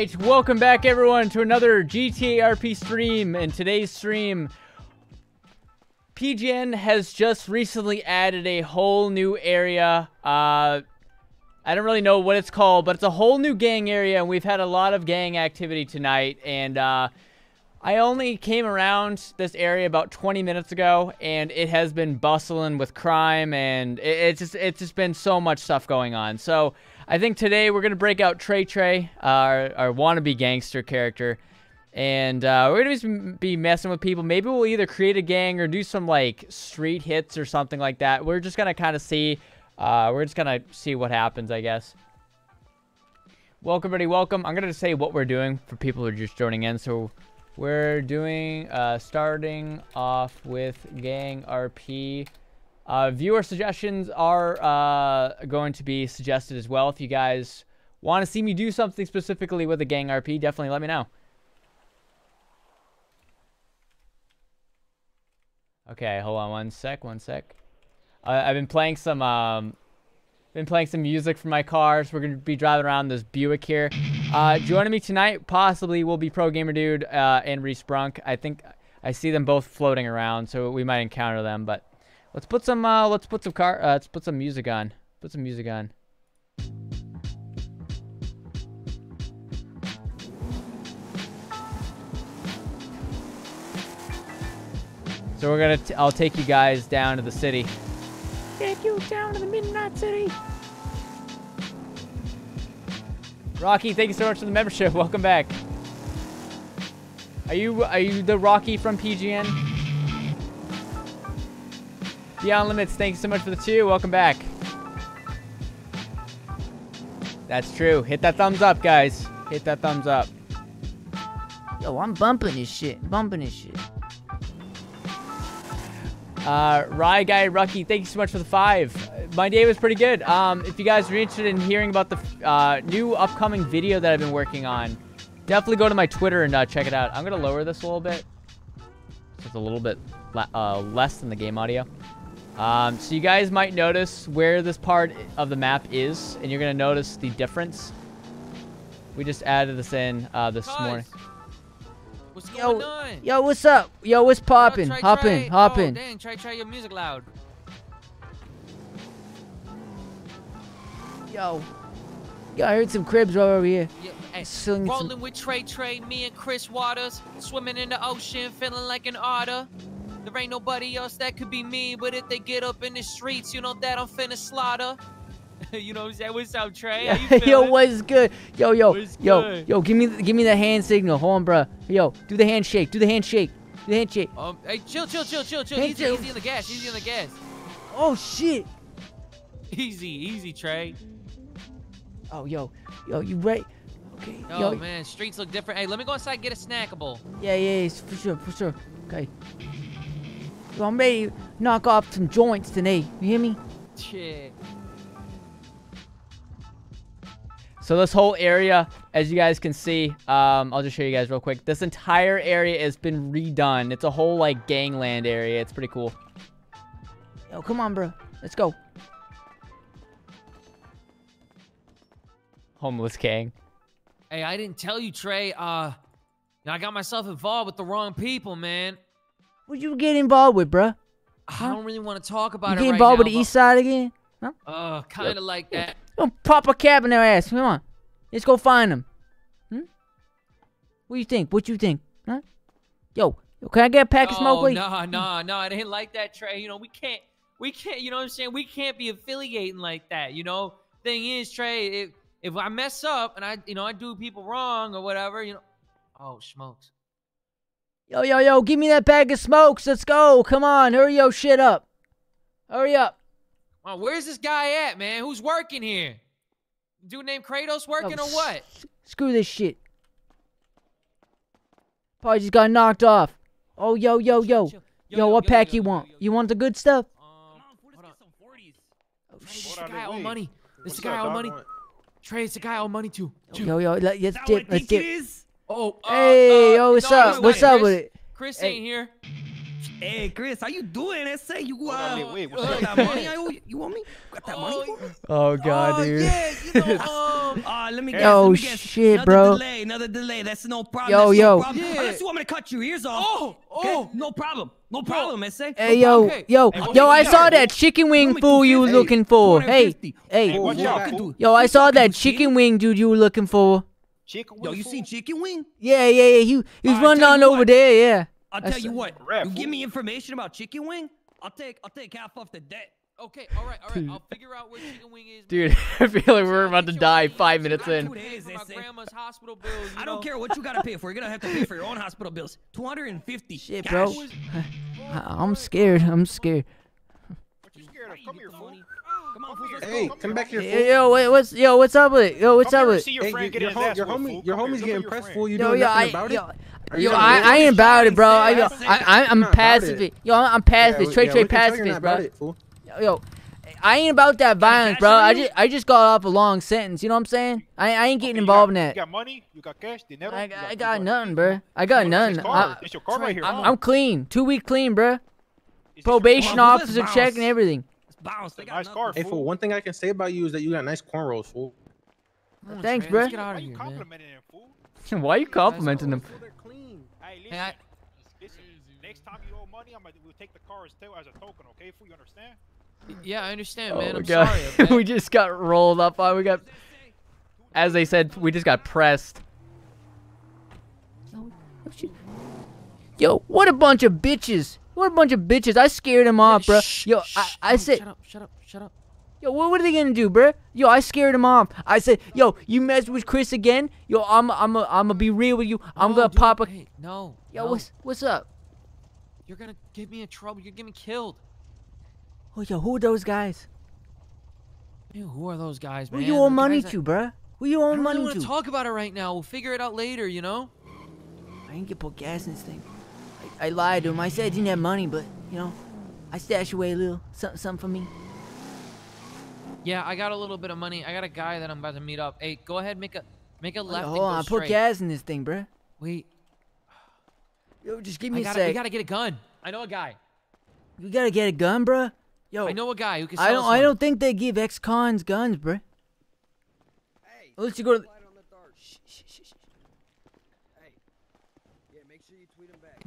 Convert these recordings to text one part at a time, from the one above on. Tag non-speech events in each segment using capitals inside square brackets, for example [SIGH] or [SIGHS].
Right, welcome back everyone to another GTA RP stream. In today's stream, PGN has just recently added a whole new area. Uh, I don't really know what it's called, but it's a whole new gang area, and we've had a lot of gang activity tonight. And uh, I only came around this area about 20 minutes ago, and it has been bustling with crime, and it's just it's just been so much stuff going on. So I think today we're gonna break out Trey Trey, our, our wannabe gangster character, and uh, we're gonna be messing with people. Maybe we'll either create a gang or do some like street hits or something like that. We're just gonna kind of see. Uh, we're just gonna see what happens, I guess. Welcome, everybody. Welcome. I'm gonna say what we're doing for people who are just joining in. So we're doing uh, starting off with gang RP. Uh, viewer suggestions are uh, going to be suggested as well. If you guys want to see me do something specifically with a gang RP, definitely let me know. Okay, hold on one sec, one sec. Uh, I've been playing some um, been playing some music for my cars. We're to be driving around this Buick here. Uh, joining me tonight possibly will be Pro Gamer Dude uh, and Reese Brunk. I think I see them both floating around, so we might encounter them. But let's put some uh, let's put some car uh, let's put some music on. Put some music on. So we're gonna. T I'll take you guys down to the city. Take you down to the Midnight City. Rocky, thank you so much for the membership. [LAUGHS] Welcome back. Are you are you the Rocky from PGN? Beyond Limits, thank you so much for the two. Welcome back. That's true. Hit that thumbs up, guys. Hit that thumbs up. Yo, I'm bumping this shit. Bumping this shit. Uh, Rye Guy Rucky, thank you so much for the five. My day was pretty good. Um, if you guys are interested in hearing about the uh, new upcoming video that I've been working on, definitely go to my Twitter and uh, check it out. I'm going to lower this a little bit. So it's a little bit uh, less than the game audio. Um, so you guys might notice where this part of the map is, and you're going to notice the difference. We just added this in uh, this morning. What's Yo, going on? yo, what's up? Yo, what's poppin'? Yo, Trey, Hop Trey. in, hop oh, in. Dang, try, try your music loud. Yo, yo, I heard some cribs right over here. Yeah, hey, Sing some- rolling with Trey Trey, me and Chris Waters, swimming in the ocean, feeling like an otter. There ain't nobody else that could be me, but if they get up in the streets, you know that I'm finna slaughter. [LAUGHS] you know what I'm saying? What's up, Trey? [LAUGHS] Yo, what's good? Yo, yo, What's yo, good? yo, give me, give me the hand signal. Hold on, bruh. Yo, do the handshake. Do the handshake. Do the handshake. Um, hey, chill, chill, chill, chill, chill. Easy, chill. easy on the gas, easy on the gas. Oh shit. Easy, easy, Trey. Oh, yo, yo, you right? Okay. Oh yo, man, streets look different. Hey, let me go inside and get a snackable. Yeah, yeah, yeah, for sure, for sure. Okay. Yo, I'm ready to knock off some joints today. You hear me? Shit. So this whole area, as you guys can see, um, I'll just show you guys real quick. This entire area has been redone. It's a whole like gangland area. It's pretty cool. Yo, come on, bro. Let's go. Homeless gang. Hey, I didn't tell you, Trey. Uh, I got myself involved with the wrong people, man. What you get involved with, bruh? I don't really want to talk about You it get right involved now. with the East Side again? Huh? Uh, kind of like that. Yo, pop a cab in their ass. Come on. Let's go find them. Hmm? What you think? What you think? Huh? Yo, yo can I get a pack of smoke, Oh, please? no, no, no. I didn't like that, Trey. You know, we can't, we can't, you know what I'm saying? We can't be affiliating like that, you know? Thing is, Trey, if, if I mess up and I, you know, I do people wrong or whatever, you know. Oh, smokes. Yo, yo, yo, give me that bag of smokes. Let's go. Come on. Hurry your shit up. Hurry up. Oh, where's this guy at, man? Who's working here? Dude named Kratos working Yo, or what? Screw this shit. Probably just got knocked off. Oh, yo, yo, yo. Chill, chill. Yo, what pack you want? yo, You want the good stuff? Um, hold on. Oh, This shit. is the Hold on, guy I owe money. This is guy I up, owe money. What- Trey, it's the guy I owe money to. Yo, yo, let, let's That dip. what I Let's think dip. It is? Oh, uh, Hey, uh, yo, what's no, up? What's wait, up Chris- with it? Chris Hey. ain't here. Hey, Chris, how you doing? Let's say you uh, Órale, güey, you what's got that money I owe you? You want me? Got that money? Oh, for me? Oh god, oh, dude. yeah, you know, [LAUGHS] um, [LAUGHS] Uh, let me guess. Yo, let me guess. shit, another bro. delay, another delay. That's no problem. Yo, That's yo. No problem. Yeah. Unless you want me to cut your ears off. Oh, okay? oh. No problem. No problem, SA. Hey yo, Okay. yo, Hey, yo! I saw that chicken wing fool you was looking for. Hey, hey, Hey, watch Who out, talking fool. to? yo! I saw that chicken wing dude you were looking for. Chicken wing. Yo, you fool? seen Chicken Wing? Yeah, yeah, yeah. He, he was Alright, running on over what. there. Yeah. I'll I tell you saw- what. Rap, you give me information about Chicken Wing, I'll take I'll take half off the debt. okay, all right, all right. I'll figure out where chicken wing is. Dude. [LAUGHS] I feel like we're about to die five minutes in. can pay for my grandma's hospital bills. You I know? don't care what you gotta pay for. You're gonna have to pay for your own [LAUGHS] hospital bills. 250. Shit, cash. bro. I- I'm scared. I'm scared. What you scared of? Come here, fool. Hey, come back here, Yo, yo, wait, what's yo? What's up with it? Yo, what's Come up with it? your Hey, your, get your, his your homie, your homie's getting pressed, friend. fool. You Yo, doing yo, nothing I, about yo, it? Are yo, I, I ain't about it, bro. I, yo, I, I, I'm it. pacifist. Yo, I'm pacifist. we- Trey, yeah, Trey, we can tell you're pacifist, bro. about it, fool. Yo, I ain't about that violence, bro. on I just, I just got off a long sentence. You know what I'm saying? I, I ain't getting Okay, involved got- in You got money? You got cash? Dinero? I, You I you got nothing, bro. I got It's nothing. car. I, It's your car right here. I'm- I'm clean. Two week clean, bro. Is Probation officer bounce. check and everything. Let's bounce. They got Nice nothing. car, Hey, fool. One thing I can say about you is that you got nice cornrows, fool. Come on, Thanks, Trey, bruh. Let's get out Why of you here, man. complimenting him, fool? [LAUGHS] Why are you complimenting him? They're clean. Hey, listen. Hey, I, Listen. Next time you owe money, I'm gonna we'll take the car as, to- as a token, okay? Fool, you understand? yeah, I understand, Oh man. I'm god, sorry. okay? [LAUGHS] we just got rolled up on. We got, as they said, we just got pressed. Yo, what a bunch of bitches. What a bunch of bitches. I scared him off, bro. Yo, I, I said, Shut up, shut up, shut up. yo, what, what are they gonna do, bro? Yo, I scared him off. I said, yo, you mess with Chris again? Yo, I'm, I'm, I'm gonna be real with you. I'm No, gonna dude, pop a. Hey, no. Yo, no. what's, what's up? You're gonna get me in trouble. You're gonna get me killed. Oh, yo, who are those guys? Who are those guys, man? Who you owe money guys that- to, bruh? Who you owe money to? I don't really want to? to talk about it right now. We'll figure it out later, you know? I didn't get put gas in this thing. I, I lied to him. I said I didn't have money, but you know, I stashed away a little something, something for me. Yeah, I got a little bit of money. I got a guy that I'm about to meet up. Hey, go ahead, make a make a left. and Hold go on, put gas in this thing, bruh. Wait, Yo, just give me a gotta, sec. we gotta get a gun. I know a guy. You gotta get a gun, bruh. Yo, I know a guy who can. Sell I don't. us I one. don't think they give ex-cons guns, bruh. Unless you go to. Shh, shh, shh, shh.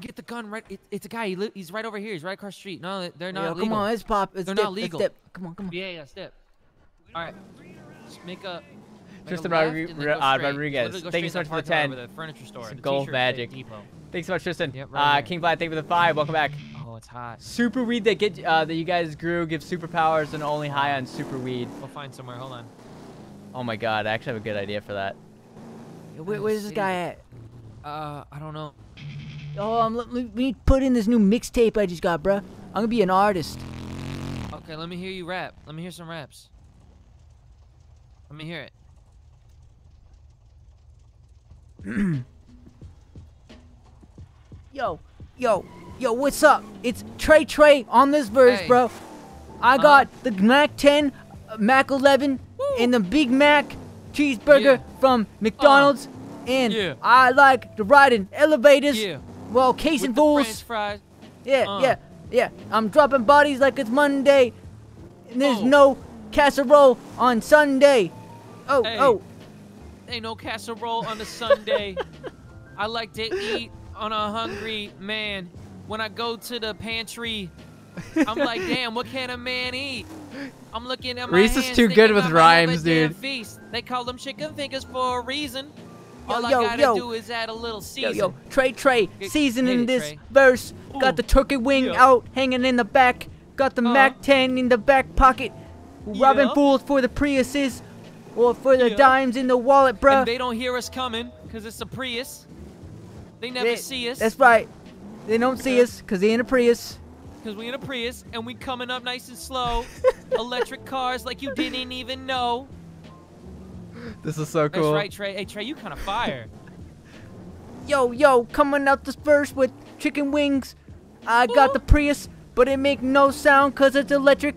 Get the gun right. It, it's a guy. He li- he's right over here. He's right across the street. No, they're not Yo, legal. come on, let's pop. Let's They're dip, not legal. dip. Come on, come on. Yeah, yeah, step. All right. Just make a. make Tristan left Rodri- and then Ro- go uh, straight. Rodriguez, thank you so much for the parking 10. The furniture store. Some the gold magic. Depot. Thanks so much, Tristan. Yep, right uh. King Vlad, thank you for the five. Welcome back. Oh, it's hot. Super weed that get uh, that you guys grew gives superpowers and only high on super weed. We'll find somewhere. Hold on. Oh my god, I actually have a good idea for that. Yo, where, where's this guy at? Uh, I don't know. Oh, um, let, me put in this new mixtape I just got, bruh. I'm gonna be an artist. Okay, let me hear you rap. Let me hear some raps. Let me hear it. [CLEARS THROAT] Yo, yo, yo, what's up? It's Trey Trey on this verse, Hey. bro. I Uh-huh. got the Mac 10, uh, Mac 11, and the Big Mac cheeseburger Yeah. from McDonald's. and Yeah. I like to ride in elevators. Yeah. Well, case and the fools. French fries. Yeah, Uh. yeah, yeah. I'm dropping bodies like it's Monday. And there's Oh. no casserole on Sunday. Oh, Hey. oh. Ain't no casserole on a Sunday. [LAUGHS] I like to eat on a hungry man. When I go to the pantry, I'm like, [LAUGHS] damn, what can a man eat? I'm looking at my Reese is too good with I might have a rhymes, dude. Feast. They call them chicken fingers for a reason. Yo, All yo, I gotta yo. do is add a little Yo, season. yo, Trey Trey, seasoning it, this Trey. verse. Got the turkey wing Yeah. out, hanging in the back. Got the Uh-huh. Mac 10 in the back pocket. Robbing Yeah. fools for the Priuses. Or for the Yeah. dimes in the wallet, bruh. And they don't hear us coming because it's a Prius. They never They- see us That's right. They don't see us because they in a Prius. because we in a Prius and we coming up nice and slow. [LAUGHS] Electric cars like you didn't even know. [LAUGHS] This is so cool. That's cool. right, Trey. Hey, Trey, you kind of fire. [LAUGHS] Yo, yo, coming out this verse with chicken wings. I got the Prius, but it make no sound cause it's electric.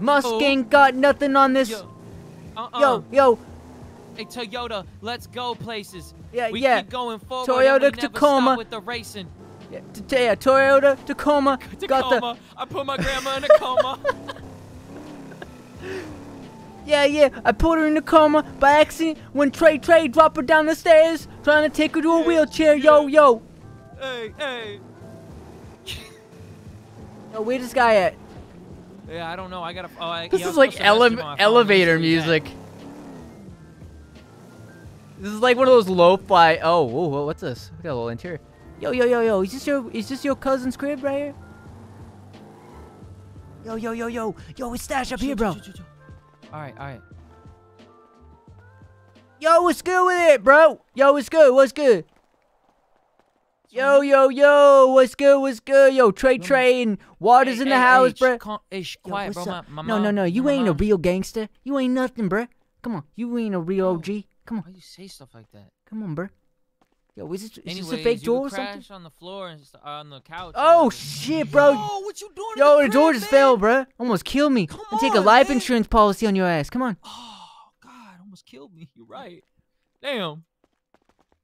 Musk ain't got nothing on this. Yo. Uh-uh. yo, yo, Hey, Toyota, let's go places. Yeah, we yeah. keep going forward. Toyota and we never Tacoma. With the racing. Yeah, t- t- yeah, Toyota Tacoma. [LAUGHS] Got the Tacoma. I put my grandma in a coma. Yeah, yeah, I put her in the coma by accident when Trey Trey dropped her down the stairs, trying to take her to a wheelchair. Yo, yo. hey, hey. [LAUGHS] Yo, where's this guy at? Yeah, I don't know. I gotta. Oh, I, This yeah, is like supposed to message ele- him on my phone. elevator Let me see where he's at. music. This is like one of those lo-fi. Oh, whoa, what's this? We got a little interior. Yo, yo, yo, yo. Is this your is this your cousin's crib right here? Yo, yo, yo, yo, yo. It's Stash up here, bro. Chill. All right, all right. Yo, what's good with it, bro? Yo, what's good? What's good? Yo, yo, yo, what's good? What's good? Yo, Trey Trey and Waters Hey, in the hey, house, hey, sh- bruh. calm- Hey, sh- Yo, quiet, what's bro. My, my no, no, no. You my ain't a real gangster. You ain't nothing, bruh. Come on, you ain't a real. OG. Come on, Why you say stuff like that? come on, bruh. Yo, is this, is Anyways, this a fake door or something? on the floor and st- on the couch. Oh shit, bro. Yo, what you doing? Yo, the the door crib, just man? fell, bro. Almost killed me. Come and take a life man. insurance policy on your ass. Come on. Oh God, almost killed me. You're right. Damn.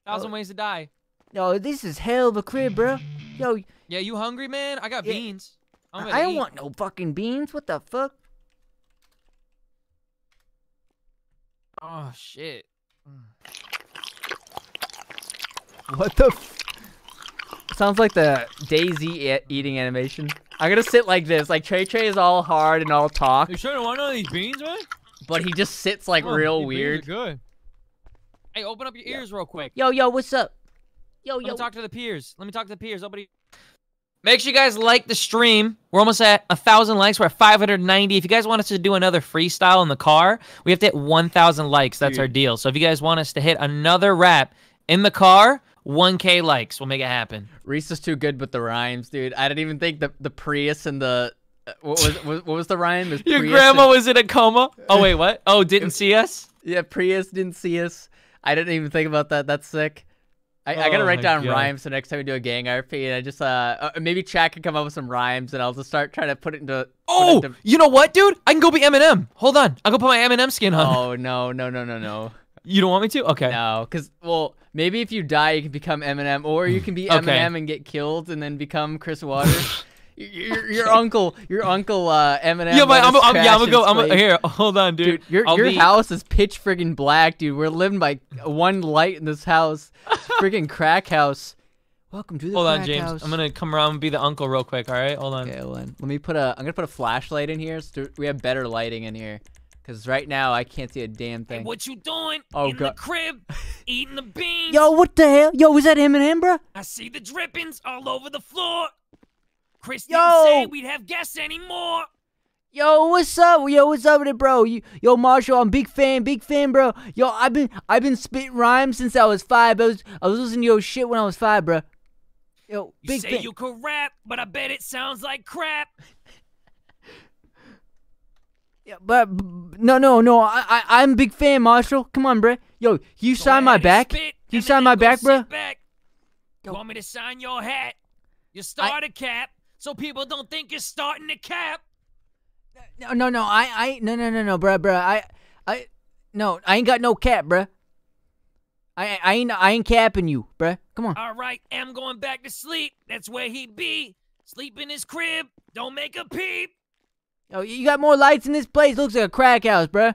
Thousand Oh. ways to die. Yo, this is hell of a crib, bro. Yo, Yeah, you hungry, man? I got Yeah. beans. I'm I I don't want no fucking beans. What the fuck? Oh shit. [LAUGHS] What the? F- Sounds like the Daisy e- eating animation. I'm gonna sit like this. Like Trey Trey is all hard and all talk, You sure you want none of these beans, man? but he just sits like Oh, real these beans are weird. Good. Hey, open up your ears real quick. Yo, yo, what's up? Yo, Let yo. me talk to the peers. Let me talk to the peers. Nobody. Make sure you guys like the stream. We're almost at a thousand likes. We're at 590. If you guys want us to do another freestyle in the car, we have to hit 1,000 likes. That's our deal. So if you guys want us to hit another rap in the car, 1K likes. We'll make it happen. Reese is too good with the rhymes, dude. I didn't even think the the Prius and the uh, what was what, was the rhyme? Was Your Prius grandma and- was in a coma. Oh wait, what? Oh, didn't [LAUGHS] see us. yeah, Prius didn't see us. I didn't even think about that. That's sick. I, I gotta Oh write down God. rhymes so next time we do a gang RP, and I just uh, uh maybe Chad can come up with some rhymes, and I'll just start trying to put it into. put it Oh, into- you know what, dude? I can go be Eminem. Hold on, I'll go put my Eminem skin on. oh [LAUGHS] no no no no no You don't want me to? Okay. no, because well maybe if you die you can become Eminem, or you can be Okay. Eminem and get killed and then become Chris [LAUGHS] Waters. your, your, uncle, your uncle uh, Eminem. Yeah, but I'm, I'm, yeah, I'm gonna go. I'm gonna, here. Hold on, dude. Dude, your I'll your be- house is pitch friggin' black, dude. We're living by one light in this house. [LAUGHS] Friggin' crack house. Welcome to the Hold on, James. house. I'm gonna come around and be the uncle real quick. All right, hold on. Okay, hold on. Let me put a. I'm gonna put a flashlight in here so we have better lighting in here. Cause right now I can't see a damn Hey, thing. what you doing? Oh, in God. the crib, [LAUGHS] eating the beans. Yo, what the hell? Yo, was that Eminem, bro? I see the drippings all over the floor. Chris Yo. didn't say we'd have guests anymore. Yo, what's up? Yo, what's up with it, bro? You, yo, Marshall, I'm big fan, big fan, bro. Yo, I've been, I've been spitting rhymes since I was five. I was, I was listening to your shit when I was five, bro. Yo, You big say fan. you could rap, but I bet it sounds like crap. [LAUGHS] Yeah, but no, no, no. I, I, I'm a big fan, Marshall. Come on, bro. Yo, you Go sign my back. spit, You sign my back, bruh? Back. You want me to sign your hat? You start a cap, so people don't think you're starting a cap. No, no, no. I, I, no, no, no, no, bro, bro. I, I, no, I ain't got no cap, bro. I, I ain't, I ain't capping you, bro. Come on. All right, I'm going back to sleep. That's where he be. Sleep in his crib. Don't make a peep. Yo, you got more lights in this place. Looks like a crack house, bro.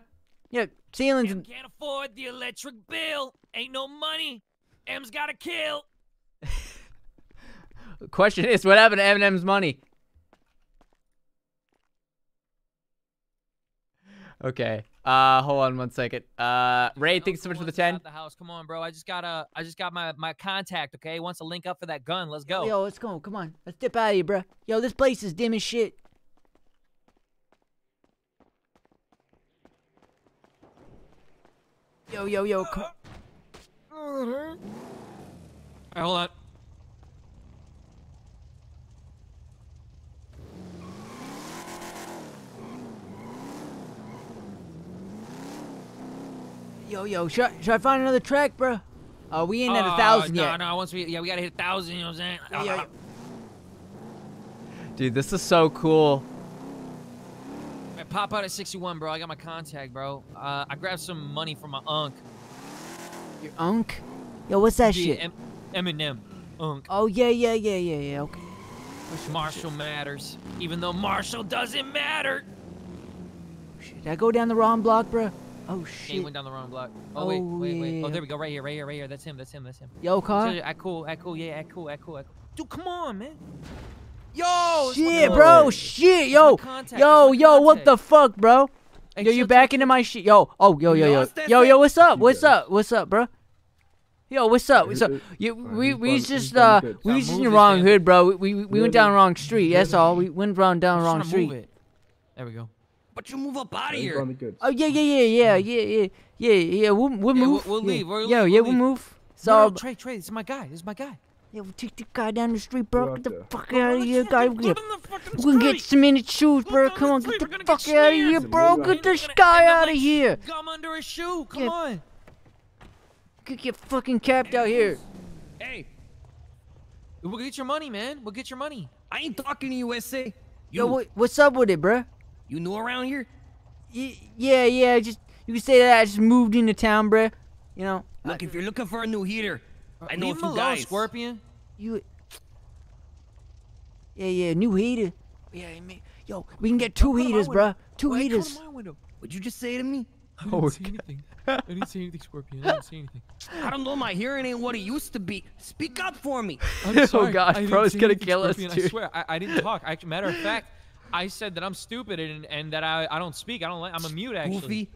Yeah, ceilings. Can't afford the electric bill. Ain't no money. M's got to kill. [LAUGHS] Question is, what happened to Eminem's money? Okay. Uh, hold on one second. Uh, Ray, thanks so much for the ten. The house. Come on, bro. I just got a. I just got my my contact. Okay, He wants to link up for that gun. Let's go. Yo, let's go. Come on. Let's dip out of here, bro. Yo, this place is dim as shit. Yo, yo, yo. Come All right, hold on. Yo, yo. Should, I- should I find another track, bro? Uh, we ain't at a Uh, thousand no, yet. No, no, Once we yeah, we gotta hit a thousand. You know what I'm saying? Yeah, yeah, yeah. Dude, this is so cool. I pop out at 61, bro. I got my contact, bro. Uh, I grabbed some money from my unc. Your unk? Yo, what's that Yeah, shit? M- Eminem. unk. Oh yeah, yeah, yeah, yeah, yeah. Okay. Marshall Mathers, even though Marshall doesn't matter. Shit, did I go down the wrong block, bro? Oh Yeah, he shit. went down the wrong block. Oh, wait, Oh, wait, wait. Oh, yeah. there we go. Right here, right here, right here. That's him. That's him. That's him. Yo, car. Act cool. Act cool. Yeah, act cool. Act cool. Act cool. Dude, come on, man. Yo. Shit, boy. bro. Shit, yo, contact, yo, it's yo. What the fuck, bro? Hey, Yo, you back into my shit. Yo, oh, yo, yo, yo, yo, yo. What's up? What's up? What's up, bro? Yo, what's up? What's up? You, we, we just, uh, we was just in the wrong hood, bro. We, we, we went down the wrong street. That's all. We went round down the wrong trying to move street. There we go. But you move up out of here. done the goods? Oh yeah, yeah, yeah, yeah, yeah, yeah, yeah, yeah. We'll, we'll move. we'll leave, we'll yeah, leave, yeah, we'll we'll move. So, No, no, Trey, Trey, this is my guy. This is my guy. Yeah, we'll take the guy down the street, bro. Get the fuck out of here, guy. We on the fucking We're gonna get street. cemented shoes, bro. Come on, get the fuck out of here, bro. Get gonna- this guy out of here. Gum under his shoe. Come Yeah. on. Get your fucking capped out here. Hey, We'll get your money, man. We'll get your money. I ain't talking to you, SA. You, Yo, what, what's up with it, bro? you new around here? Y- yeah, yeah. Just you can say that. I just moved into town, bro. You know, Look, if you're looking for a new heater, I uh, know Leave a him few alone, guys. Scorpion. you. Yeah, yeah. New heater. Yeah, I mean, yo, we can get two Come to my heaters, window. bro. Two Why you come heaters. my window? What'd you just say to me? I didn't oh, say anything. I didn't say anything, Scorpion. I didn't say anything. [LAUGHS] I don't know. My hearing ain't what it used to be. Speak up for me. [LAUGHS] I'm [LAUGHS] Oh, sorry. gosh, I didn't bro, it's gonna anything, kill us, Scorpion. I swear, I, I didn't talk. I, matter of fact, I said that I'm stupid and, and that I, I don't speak. I don't. I'm a mute actually. Goofy.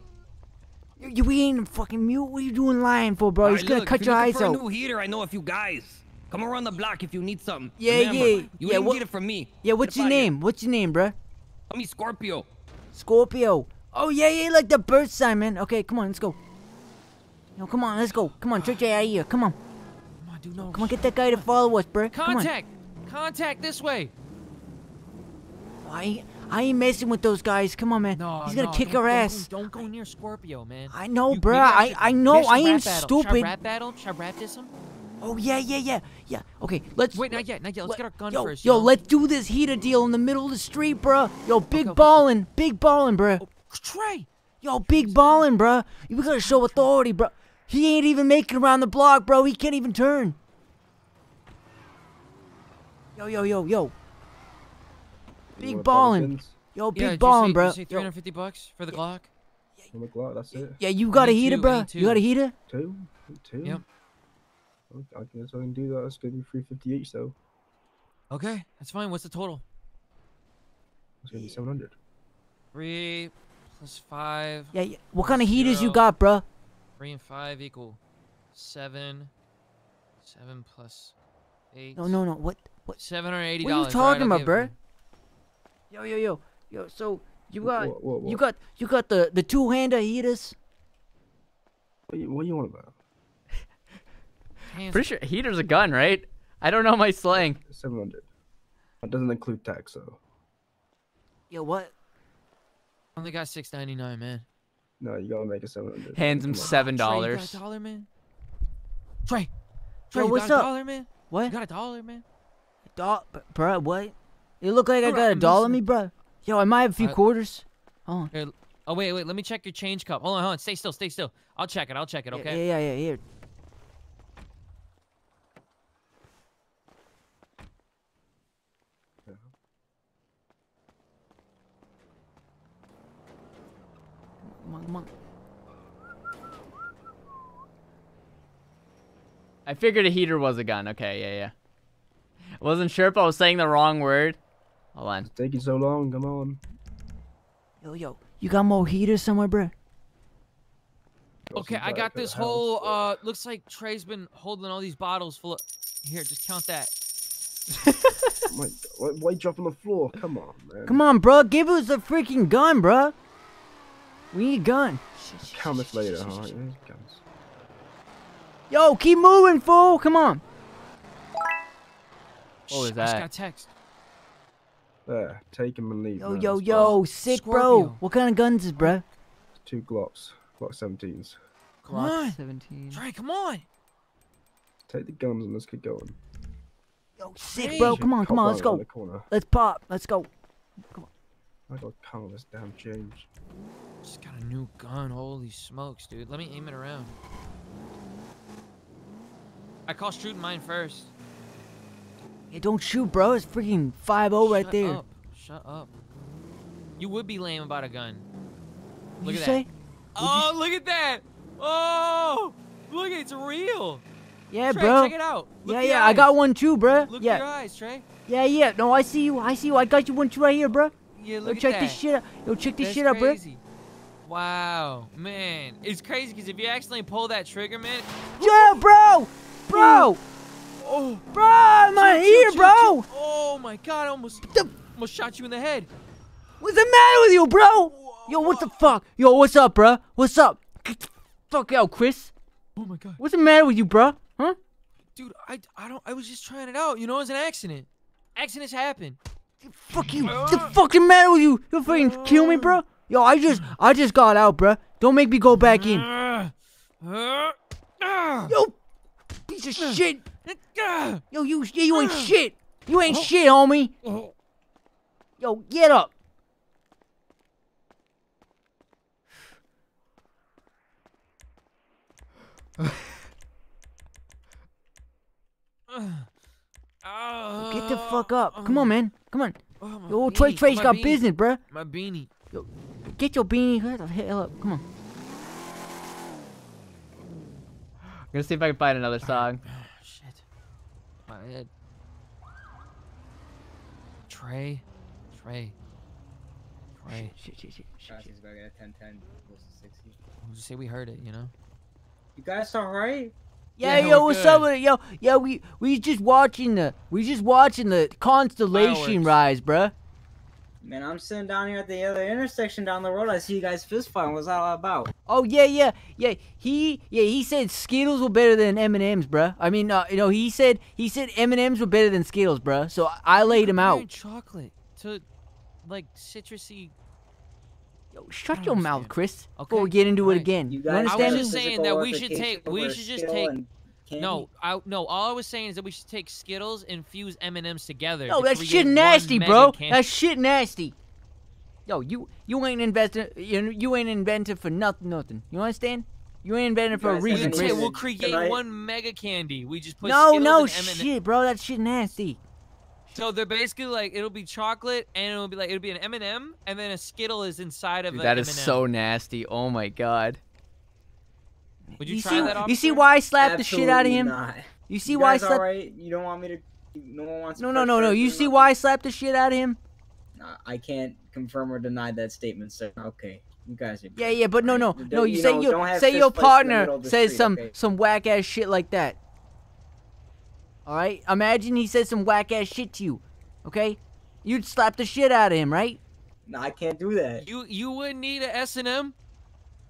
You, you ain't fucking mute. What are you doing lying for, bro? Alright, He's gonna look, cut your eyes out. new heater, I know a few guys. Come around the block if you need something. Yeah, Remember, yeah, You yeah, didn't what- get it from me. Yeah, what's your outta here. name? What's your name, bro? Call me Scorpio. Scorpio. Oh yeah, yeah, like the bird sign, man. Okay, come on, let's go. Yo, come on, let's go. Come on, Trick out of here. Come on, Come on, dude. No. come on, get that guy to follow us, bro. Come on. Contact. Contact this way. Ain't- I ain't messing with those guys. Come on, man. No, He's gonna no, kick our ass. Don't go near Scorpio, man. I know, You- bruh. I- should- I know, I ain't battle. Should I stupid. rap battle? Should I rap this him? Oh yeah, yeah, yeah, yeah. Okay, let's. Wait, not yet, not yet. Let's let- get our gun yo, first. you Yo, know? let's do this heater deal in the middle of the street, bruh. Yo, big okay. ballin', big ballin', bruh. Oh, Trey. Yo, big ballin', bruh. We gotta show authority, bruh. He ain't even making around the block, bro. He can't even turn. Yo, yo, yo, yo. You Big wanna ballin'. Yo, big did you say- ballin', did bruh. you say Yo, 350 bucks for the Glock? On the Glock, that's it. yeah, you got a need heater, two, I bruh. need You got a two. heater? Two? Two? Yep. Okay, I guess I can do that. That's gonna be 350 each though. Okay, that's fine. What's the total? It's gonna be 700. Three plus five. Yeah, yeah. What kind of heaters you got, bro? Three and five equal seven. Seven plus eight. No, no, no. What? What? Seven hundred eighty What are you dollars. talking about, bruh? Yo, yo, yo, yo. So you Wha- got, wha- wha- you got, you got the the two hander heaters. What you, what you want about? [LAUGHS] Pretty sure heater's a gun, right? I don't know my slang. 700. That doesn't include tax though. Yo, what? I only got six ninety nine, man. No, you gotta make it 700. Hands him seven Trey, you got dollars. a dollar, man. Trey. Trey, Yo, you what's got a up? dollar, man. You got a dollar, man. Do- bruh, what? It look like I got a I'm dollar on me, bro. Yo, I might have a few I- quarters. Hold on. Here, oh wait, wait. Let me check your change cup. Hold on, hold on. Stay still, stay still. I'll check it. I'll check it. Yeah, Okay. Yeah, yeah, yeah. Here. Come on, come on. I figured a heater was a gun. Okay, yeah, yeah. I wasn't sure if I was saying the wrong word. Hold on. It's taking so long. Come on. Yo, yo, you got more heaters somewhere, bruh? Okay, I got this whole. uh Looks like Trey's been holding all these bottles full of. Here, just count that. My, why, why you drop on the floor? Come on, man. Come on, bruh. Give us a freaking gun, bro. We need a gun. Count this later, huh? Guns. Yo, keep moving, fool. Come on. What was Shh, I just that? got a text. There, take him and leave. Yo, man, yo, it's yo. Sick, bro. What kind of guns is, bruh? fine. Two Glocks. Glock 17s. Come on, 17. Trey. Come on. Take the guns and let's get going. Yo, sick, Hey. bro. Should Come on, come on. Let's go. the. Let's pop. Let's go. I gotta count this damn change. Just got a new gun. Holy smokes, dude. Let me aim it around. I call shooting mine first. Yeah, don't shoot, bro. It's freaking 5-0 right Shut there. Up. Shut up. You would be lame about a gun. What'd Look you at say? Oh, look at that! Oh, look, it's real. Yeah, Trey, bro. check it out. Look yeah, yeah, I got one too, bro. Look yeah, at your eyes, Trey. yeah, yeah. No, I see you. I see you. I got you one too right here, bro. Yeah, Yo, look check at this that. shit out. Yo, check this That's shit out, bro. Wow, man, it's crazy because if you accidentally pull that trigger, man, Yeah, bro, bro, oh, bro, I'm not chill, here, chill, bro. chill. Oh my God, I almost, The- almost shot you in the head. What's the matter with you, bro? Yo, what the fuck? Yo, what's up, bro? What's up? Get the fuck out, Chris. Oh my God, What's the matter with you, bro? Huh? dude, I, I don't, I was just trying it out. You know, it was an accident. Accidents happen. Fuck you. the fucking matter with you? You fucking kill me, bro? Yo, I just, I just got out, bro. Don't make me go back in. Uh, [SIGHS] [SIGHS] [SIGHS] Yo, piece of shit. Uh, Yo, you, yeah, you ain't shit. You ain't shit, homie. oh. Yo, get up. Get the fuck up. Come on, man. Come on. Oh, my Yo, Trey beanie, Trey's my got beanie, business, bruh. My beanie. Yo, get your beanie. Get the hell up. Come on. I'm gonna see if I can find another song. [SIGHS] [LAUGHS] My head. Trey. Trey. Trey. Shit, shit, shit, shit, shit. Fastest back at 10 10 close to 60. We'll just say we heard it, you know? You guys alright? Yeah, Yeah, yo, we're what's up with it? Yo, yo, we we just watching the we just watching the constellation Fireworks. rise, bruh. Man, I'm sitting down here at the other intersection down the road. I see you guys fist fighting. What's that all about? Oh yeah, yeah, yeah. He yeah he said Skittles were better than M and M's, bruh. I mean, uh, you know, he said he said M and M's were better than Skittles, bruh. So I laid him Comparing out. chocolate to, like, citrusy. Yo, shut I your mouth. Chris. Okay, Before we get into it alright. again, You you, guys understand was just saying that we should take- we should just Skittle take- and candy? No, I no. All I was saying is that we should take Skittles and fuse M and M's together. No, to that's shit nasty, bro. can- That's shit nasty. Yo, you you ain't investing. You you ain't invented for nothing, nothing. You understand? You ain't invented for a guys We reason, haven't just Chris. say we'll create tonight- one mega candy. We just put No, Skittles no and M&M. shit, bro. That shit nasty. So they're basically like it'll be chocolate and it'll be like it'll be an M and m and then a Skittle is inside of Dude, a that is M&M. so nasty. Oh my god. Would you, You try see, that? you see why I slapped the shit out of him? Not. You see you why I slapped? alright? You don't want me to? No one wants. to No, no, no, no. You see why I slapped the shit out of him? Nah, I can't confirm or deny that statement, sir. Okay, you guys are. Yeah, yeah, but no, no, Alright, no. You, you say know, you don't have say your fights in the partner middle of the says street, some okay? some whack ass shit like that. All right. Imagine he says some whack ass shit to you. Okay. You'd slap the shit out of him, right? No, I can't do that. You you wouldn't need a S and M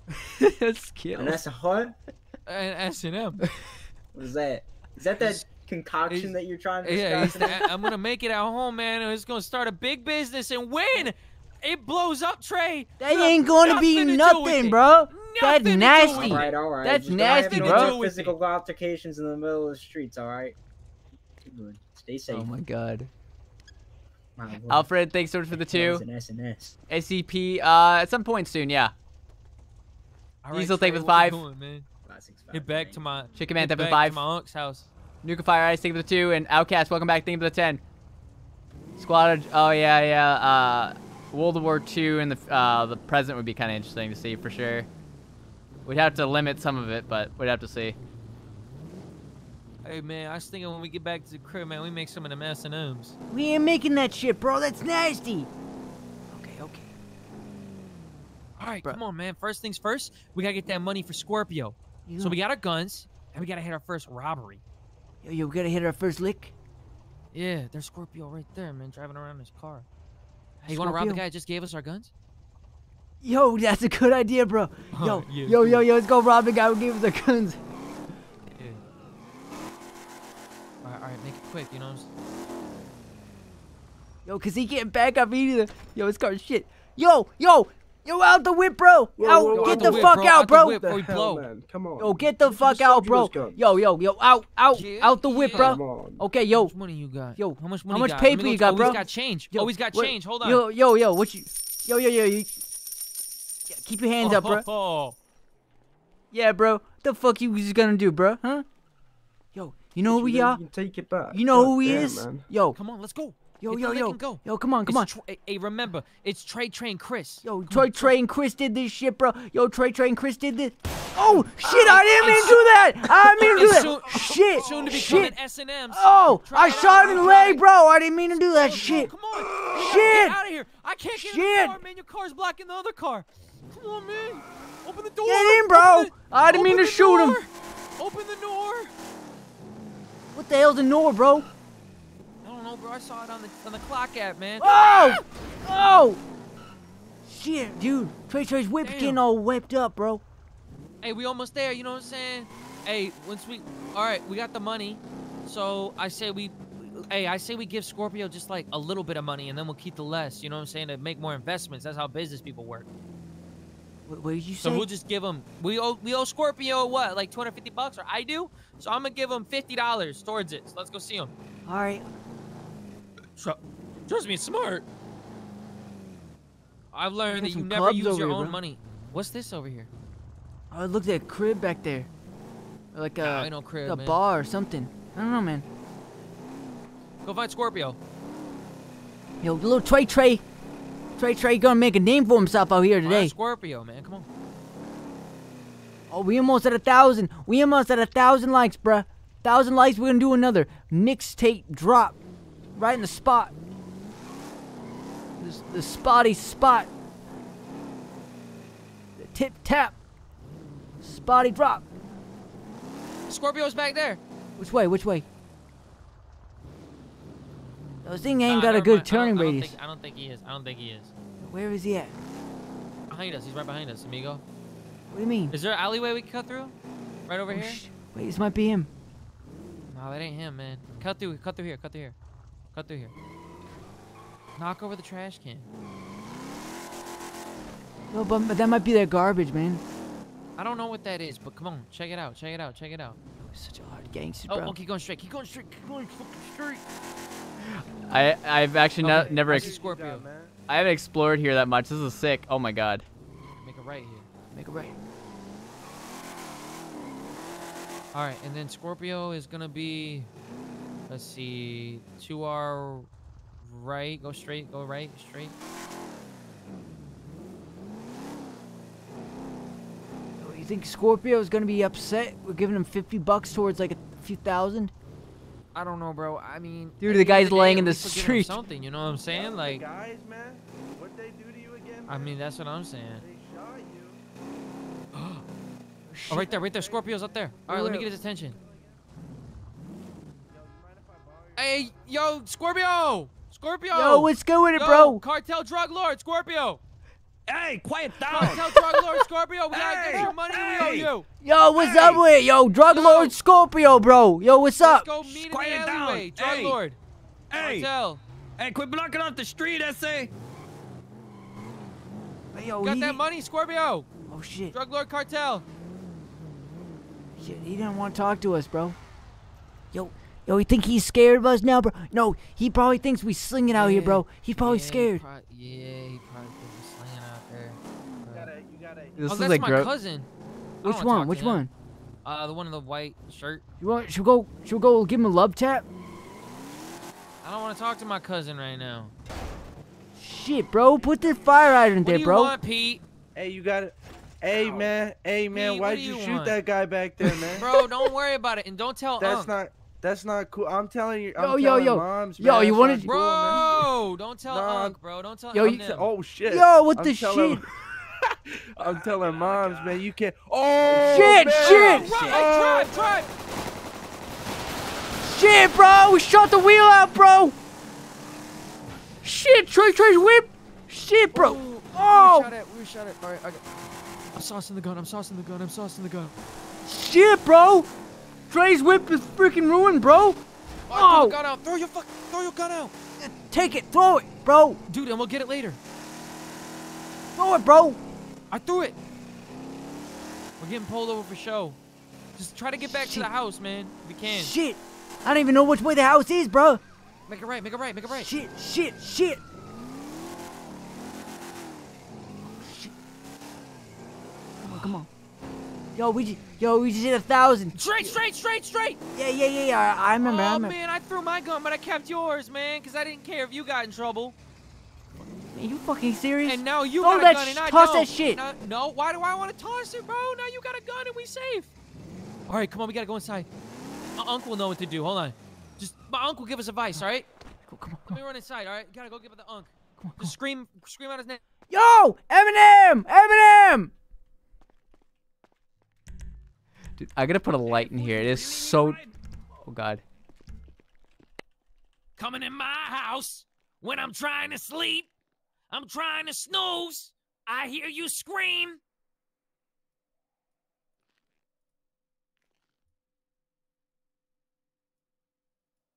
[LAUGHS] And that's a what? an S and M. [LAUGHS] What is that? Is that that concoction he's- that you're trying to Yeah, discuss? he's- I- [LAUGHS] I'm gonna make it at home, man. and It's gonna start a big business and win. It blows up, Trey. That You have ain't gonna be nothing to do with nothing, it. bro. Nothing That's to do with nasty. it. All right, all right. That's Just don't have nasty, no bro. more Physical altercations in the middle of the streets. All right. Stay safe. Oh my god. My. Alfred, thanks so much for the That two. was an SNS. SCP, uh, at some point soon, yeah. All Diesel Trey, take with five. doing, man? Classics Get back man. to my Chicken Man, get thank you for five. to my uncle's house. Nuka Fire Ice, thank you for the two. And Outcast, welcome back, thank you for the 10. Squad, oh yeah, yeah. Uh, World War II and the, uh, the present would be kind of interesting to see for sure. We'd have to limit some of it, but we'd have to see. Hey man, I was thinking when we get back to the crib, man, we make some of them S and M's. We ain't making that shit, bro. That's nasty. Okay, okay. All right, Bruh. come on, man. First things first, we gotta get that money for Scorpio. You So we got our guns, and we gotta hit our first robbery. yo, yo, we gotta hit our first lick. Yeah, there's Scorpio right there, man, driving around in his car. Hey, you wanna rob the guy that just gave us our guns? Yo, that's a good idea, bro. Yo, yeah, yo, yo, yo, let's go rob the guy who gave us the guns. Yeah. All right, all right, make it quick. You know what I'm saying? Yo, cause he can't back up either. Yo, his car's shit. Yo, yo, yo, out the whip, bro. Whoa, out, whoa, whoa, get out the, the whip, fuck bro, out, out the bro. whip. The Before hell, man? Come on. Yo, get the You fuck out, bro. Yo, yo, yo, out, out, Yeah, out the whip, yeah. bro. Come on. Okay, How yo, much money you got? yo, how much how money? much you got? Let me paper you got, oh, bro? he's got change. yo. oh, he's got wait, change. Hold on. Yo, yo, yo, what you? Yo, yo, yo, you. Yeah, keep your hands up, bro. Oh, Yeah, bro. The fuck you just gonna do, bro? Huh? Yo, You know who we are? You take it back. You know who he is? Yo, Come on, let's go. Yo, yo, yo, go. yo, come on, come on. It's Tra- hey, remember, it's Trey Train Chris. Yo, Trey, and Chris did this shit, bro. Yo, Trey, and Chris did this. Oh, oh shit! I didn't mean to do that. I didn't mean to do that. Shit! soon to be shit! S and M's. Oh, Try I shot him in the leg, bro. I didn't mean to do that on, shit. Come on, Shit. Get out of here. I can't get in Shit. the car, man. Your car's blocking the other car. Come on, man. Open the door. Get in, bro. The- I didn't mean to shoot him. Open the door. What the hell's a door, bro? Know, bro. I saw it on the on the clock app, man. Oh! Oh! Shit, dude. Trey Trey's Damn. getting all whipped up, bro. Hey, we almost there. You know what I'm saying? Hey, once we, all right, we got the money. So I say we, hey, I say we give Scorpio just like a little bit of money, and then we'll keep the less. You know what I'm saying? To make more investments. That's how business people work. What, what did you So say? we'll just give him. We owe we owe Scorpio what, like 250 bucks, or I do. So I'm gonna give him fifty dollars towards it. So let's go see him. all right. Trust me, it's smart. I've learned that you never use your own money. What's this over here? Oh, look at that crib back there. Like a, no crib, a man. bar or something. I don't know, man. Go find Scorpio. Yo, little Trey Trey. Trey Trey gonna make a name for himself out here today. Scorpio, man. Come on. Oh, we almost at a thousand. We almost at a thousand likes, bruh. Thousand likes, we're gonna do another mixtape drop. Right in the spot. The, the spotty spot. The tip tap. Spotty drop. Scorpio's back there. Which way? Which way? Those thing ain't Nah, got a good mind. I don't- turning I don't radius. think- I don't think he is. I don't think he is. Where is he at? Behind us. He's right behind us, amigo. What do you mean? Is there an alleyway we can cut through? Right over Oh, here? Wait, this might be him. No, that ain't him, man. Cut through. Cut through here. Cut through here. Cut through here. Knock over the trash can. No, but, but that might be their garbage, man. I don't know what that is, but come on, check it out. Check it out. Check it out. Such a hard gangster, Oh, bro. oh, keep going straight. Keep going straight. Keep going fucking straight. I I've actually not Okay, never I ex- see Scorpio. I haven't explored here that much. This is sick. Oh my god. Make a right here. Make it right. All right, and then Scorpio is gonna be, let's see, to our right. Go straight. Go right. Straight. Oh, You think Scorpio is gonna be upset? We're giving him 50 bucks towards like a few thousand? I don't know, bro. I mean, Dude, the end of guy's day, laying in the least we're giving him street. Something, you know what I'm saying? Like, guys, man, what they do to you again? I mean, that's what I'm saying. they shot you. [GASPS] Oh, right there, right there. Scorpio's up there. All right, let me get his attention. Hey, yo, Scorpio! Scorpio! Yo, what's good with it, Yo, bro? Cartel drug lord, Scorpio! Hey, quiet down. Cartel drug lord, [LAUGHS] Scorpio. We gotta get Hey, your money. We hey. owe you. Yo, what's up with it? Yo, Drug Yo. Lord Scorpio, bro. Yo, what's up? Let's up? go meet in Quiet the down. alleyway. Drug Hey. lord. Hey, Cartel. hey, quit blocking off the street, SA. Hey, yo, Got he that money, Scorpio. Oh shit. Drug lord cartel. Shit, he didn't want to talk to us, bro. Yo, yo, you think he's scared of us now, bro? No, he probably thinks we slinging out here, bro. He's probably Yeah, he scared. yeah, he probably thinks we're slinging out there. You gotta, you gotta. This oh, is that's like my cousin. Which one? Which one? Uh, the one in the white shirt. You want? Should we go? Should we go give him a love tap? I don't want to talk to my cousin right now. Shit, bro, put the fire hydrant What there, do you bro. want, Pete? Hey, you got it. Hey, man. Hey, man. Pete, Why'd you you shoot want? that guy back there, man? [LAUGHS] Bro, don't worry about it, and don't tell That's Unc. not. That's not cool. I'm telling you. I'm Yo, yo, telling yo. Moms, Yo, man, you that's wanna- not cool, man. Bro, don't tell Nah, Unc, bro. Don't tell Yo, you- them. Oh shit. Yo, what I'm the telling- shit? [LAUGHS] I'm telling oh moms, man, you can't. Oh Shit, man. shit. Right, Oh. drive, drive. Shit, bro, we shot the wheel out, bro. Shit, Trey Trey's whip. Shit, bro. Ooh, Oh. We shot oh. at. We shot at. All right, I got. I'm saucing the gun. I'm saucing the gun. I'm saucing the gun. Shit, bro. Trey's whip is freaking ruined, bro. Oh, Oh. throw the gun out. Throw your fuck. Throw your gun out, Take it, throw it, bro. dude, and we'll get it later. Throw it, bro. I threw it. We're getting pulled over for show. Just try to get back to the house, man. If you can. Shit. I don't even know which way the house is, bro. Make it right. Make it right. Make it right. Shit, shit, shit. Come on, come on. Yo, we yo, we just hit a thousand. Straight, straight, straight, straight. Yeah, yeah, yeah, yeah. I, I remember. I oh remember. man, I threw my gun, but I kept yours, man, because I didn't care if you got in trouble. Man, you fucking serious? And now you Throw got a gun and I toss don't. that shit. No, no, why do I want to toss it, bro? Now you got a gun and we safe. All right, come on, we gotta go inside. My uncle will know what to do. Hold on. Just my uncle give us advice, all right? Go- come on, Let me run inside, all right? Gotta go give it the. Come on, come Just scream, scream out his name. Yo, Eminem, Eminem. Dude, I gotta put a light in here. It is so. Oh God. Coming in my house when I'm trying to sleep. I'm trying to snooze. I hear you scream.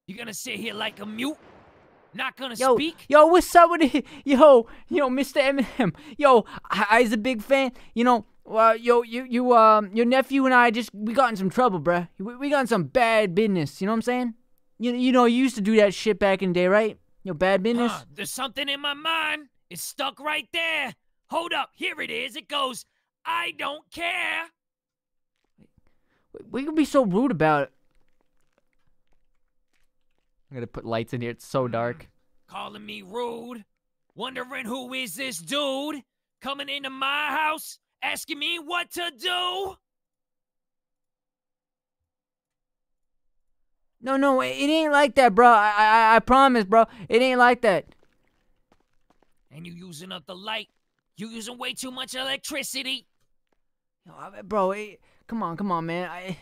You gonna sit here like a mute? Not gonna Yo, speak? yo, what's up with it? [LAUGHS] Yo, yo, Mr. Eminem. Yo, I, I's a big fan. You know, well, yo, you, you, um, your nephew and I just we got in some trouble, bruh. We, we got in some bad business. You know what I'm saying? You, you know, you used to do that shit back in the day, right? Yo, bad business. Huh, there's something in my mind. It's stuck right there. Hold up. Here it is. It goes, I don't care. We could be so rude about it. I'm gonna put lights in here. It's so dark. calling me rude, wondering who is this dude coming into my house asking me what to do. No, no, it ain't like that, bro. I, I, I promise, bro. It ain't like that. And you using up the light. You using way too much electricity. Yo, I- bro, it, come on, come on, man. I,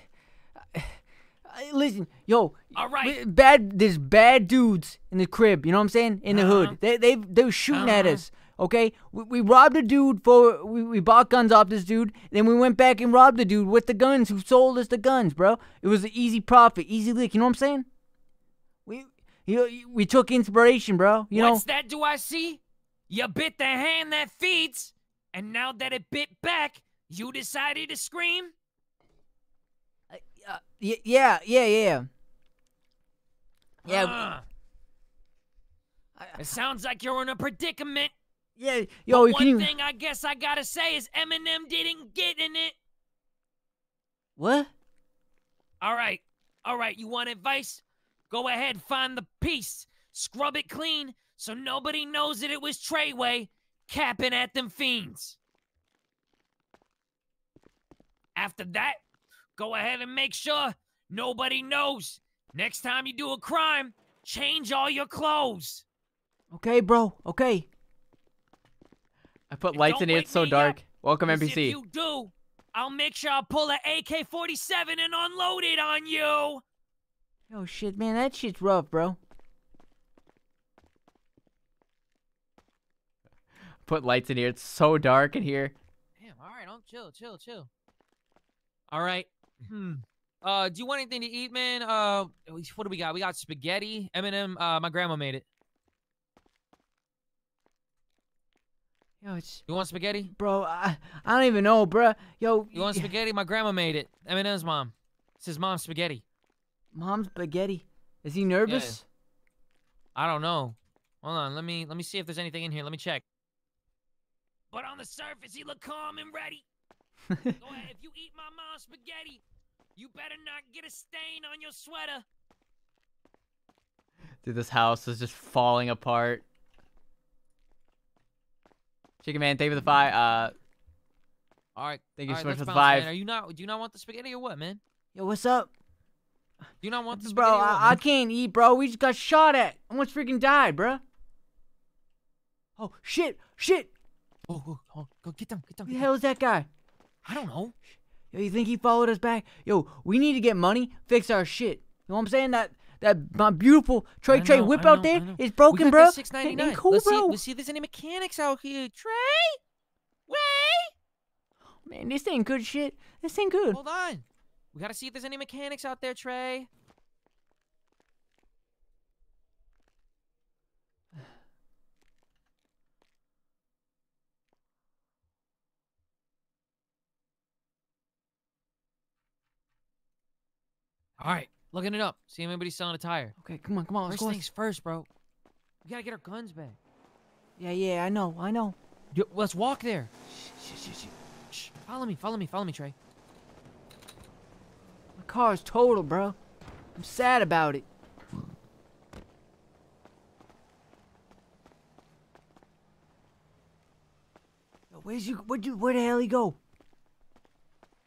I, I- listen, yo. All right. Bad. There's bad dudes in the crib. You know what I'm saying? In the Uh-huh. hood. They they they were shooting at Uh-huh. us. Okay, we, we robbed a dude for we, we bought guns off this dude. Then we went back and robbed the dude with the guns who sold us the guns, bro. It was an easy profit, easy lick. You know what I'm saying? We you we took inspiration, bro. You What's know. that do I see? You bit the hand that feeds, and now that it bit back, you decided to scream? Uh, y- yeah, yeah, yeah. Yeah, Uh, it sounds like you're in a predicament. Yeah. Yo, but one you? thing I guess I gotta say is Eminem didn't get in it. What? All right, all right. You want advice? Go ahead, find the piece, scrub it clean, so nobody knows that it was Treyway capping at them fiends. After that, go ahead and make sure nobody knows. Next time you do a crime, change all your clothes. Okay, bro. Okay. I put lights in here. It's so dark. up, Welcome, 'cause If you do, I'll make sure I pull a AK-47 and unload it on you. Oh shit, man. That shit's rough, bro. Put lights in here. It's so dark in here. Damn, all right, I'll chill, chill, chill. All right. Hmm. Uh, do you want anything to eat, man? Uh, what do we got? We got spaghetti. Eminem, uh, my grandma made it. Yo, it's You want spaghetti? bro. I I don't even know, bro. Yo, You want spaghetti? My grandma made it. Eminem's mom. It's his mom's spaghetti. Mom's spaghetti. Is he nervous? I don't know. Hold on, let me let me see if there's anything in here. Let me check. But on the surface, he looked calm and ready. [LAUGHS] Go ahead, if you eat my mom's spaghetti, you better not get a stain on your sweater. Dude, this house is just falling apart. Chicken Man, thank you for the five. Uh, All right. Thank you all so right, much for the bounce, man. five. Are you not? Do you not want the spaghetti or what, man? Yo, what's up, Do you not want the bro? spaghetti or what, I, I can't eat, bro. We just got shot at. I Almost freaking died, bro. Oh shit, shit. Oh, oh, oh, go get them, get them. Who Get the them. hell is that guy? I don't know. Yo, you think he followed us back? Yo, we need to get money, fix our shit. You know what I'm saying? That that my beautiful Trey I Trey whip I out know, there I broken, bro. six ninety nine. cool, let's bro. see. Let's see if there's any mechanics out here. Trey, wait. Man, this ain't good shit. This ain't good. Hold on. We gotta see if there's any mechanics out there, Trey. [SIGHS] All right, looking it up. See if anybody's selling a tire. Okay, come on, come on, let's First go. things first, bro. We gotta get our guns back. Yeah, yeah, I know, I know. Yo, let's walk there. Shh, shh, shh. Shh, follow me, follow me, follow me, Trey. My car's total, bro. I'm sad about it. Yo, Where's you? Where'd you? Where the hell he go?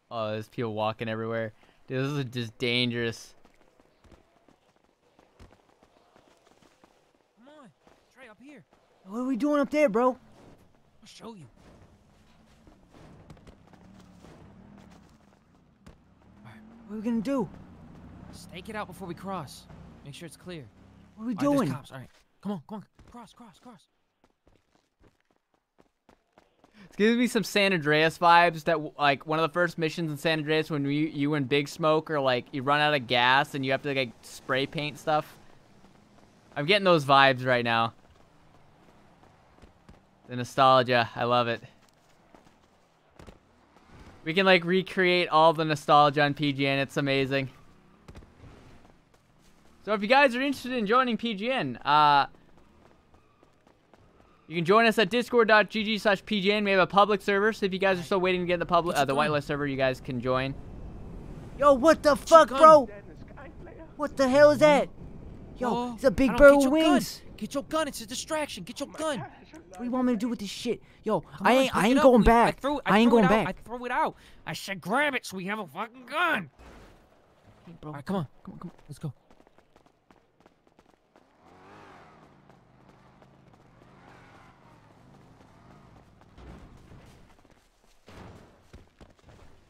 Oh, there's people walking everywhere. Dude, this is just dangerous. Come on, Trey, up here. What are we doing up there, bro? I'll show you. What are we gonna do? Stake it out before we cross. Make sure it's clear. What are we All right, there's doing? cops. All right, come on, come on, cross, cross, cross. It's giving me some San Andreas vibes. That like one of the first missions in San Andreas when you you and Big Smoke are like you run out of gas and you have to like spray paint stuff. I'm getting those vibes right now. The nostalgia, I love it. We can like recreate all the nostalgia on PGN. It's amazing. So if you guys are interested in joining PGN, uh, you can join us at discord.gg slash PGN. We have a public server, so if you guys are still waiting to get in the public, uh, the your whitelist server, you guys can join. Yo, what the fuck, bro? What the hell is that? Yo, Oh, it's a big bird with your gun. wings. Get your gun. It's a distraction. Get your gun. What do you want me to do with this shit? Yo, Come I ain't, I ain't going back. I, threw, I ain't threw going back. I throw it out. I said grab it so we have a fucking gun. Hey, bro, All right, come on. come on, come on. Let's go.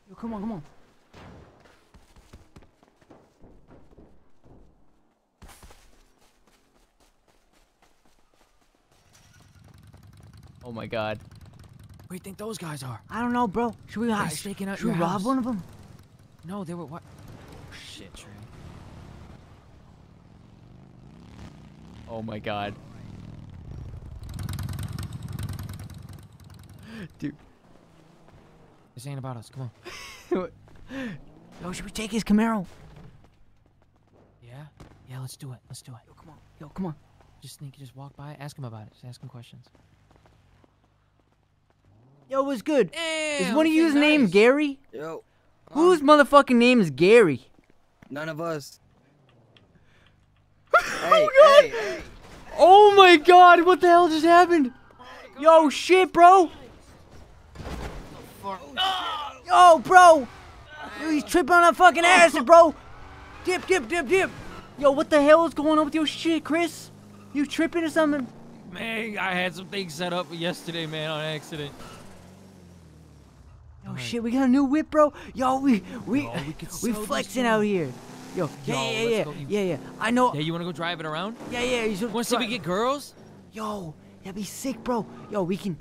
Yo, come on, come on. Oh my god. Where do you think those guys are? I don't know, bro. Should we, uh, hi- staking out should we your rob house. one of them? No, they were what? Shit, Trey. Oh my god. Dude. This ain't about us. Come on. [LAUGHS] Yo, should we take his Camaro? Yeah? Yeah, let's do it. Let's do it. Yo, come on. Yo, come on. Just sneak, just walk by, ask him about it. Just ask him questions. Yo, what's good? Damn, is one of this you's thing name. Gary? Yo, um, Whose motherfucking name is Gary? none of us. [LAUGHS] oh god! Oh my god, what the hell just happened? Yo, shit, bro. Yo, bro. Yo, he's tripping on that fucking acid, [LAUGHS] bro. Dip, dip, dip, dip. Yo, what the hell is going on with your shit, Chris? You tripping or something? Man, I had some things set up yesterday, man, on accident. Yo, shit, we got a new whip, bro. Yo, we we Yo, we [LAUGHS] we flexing out here. Yo, yeah, Yo, yeah, yeah, go. Yeah, yeah. I know. Yeah, you wanna go drive it around? Yeah, yeah. You should Wanna see if we get girls? Yo, that'd be sick, bro. Yo, we can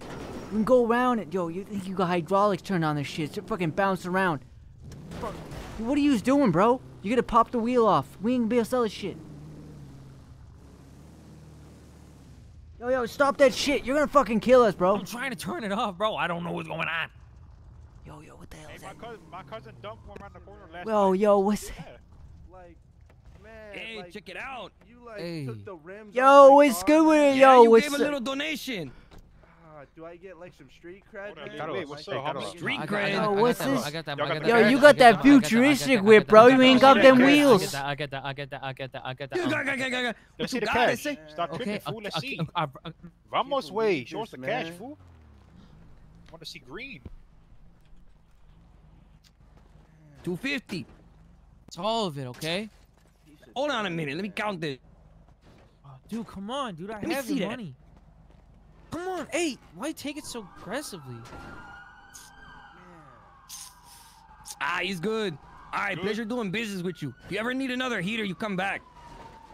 we can go around it. Yo, you think you got hydraulics turned on this shit? It's fucking bounce around. Fuck. What are you doing, bro? You gotta pop the wheel off. We ain't gonna be able to sell this shit. Yo, yo, stop that shit. You're gonna fucking kill us, bro. I'm trying to turn it off, bro. I don't know what's going on. Yo, yo, what the hell Hey, is my that? cousin, my cousin dumped one around the corner last Yo, night. yo, what's Yeah. Like, man. Hey, like, check it out. You like Hey. took the rims. Yo, off my what's good with man. it, Yeah, yo? you what's gave a little donation. Ah, do I get like some street cred? Hold on, man? What's like, up, like, homie? like, Street cred. Yo, what's this? I got that, Y'all I got got that, Yo, you got got that I got that, futuristic whip, bro. I You got ain't that, got I them that, wheels. I get that, I get that, I get that, I get that. You um, got, got, got, got. Let's see the cash. Say? Stop Okay, tripping, fool. okay, Let's see. okay, uh, uh, Vamos way. Show us the cash, fool. Want to see green? 250. It's all of it, okay? Hold on a minute. Let me count this. Oh, dude, come on, dude. I Let me have see the money. Come on, hey, why take it so aggressively? Ah, he's good. All right, Good. pleasure doing business with you. If you ever need another heater, you come back.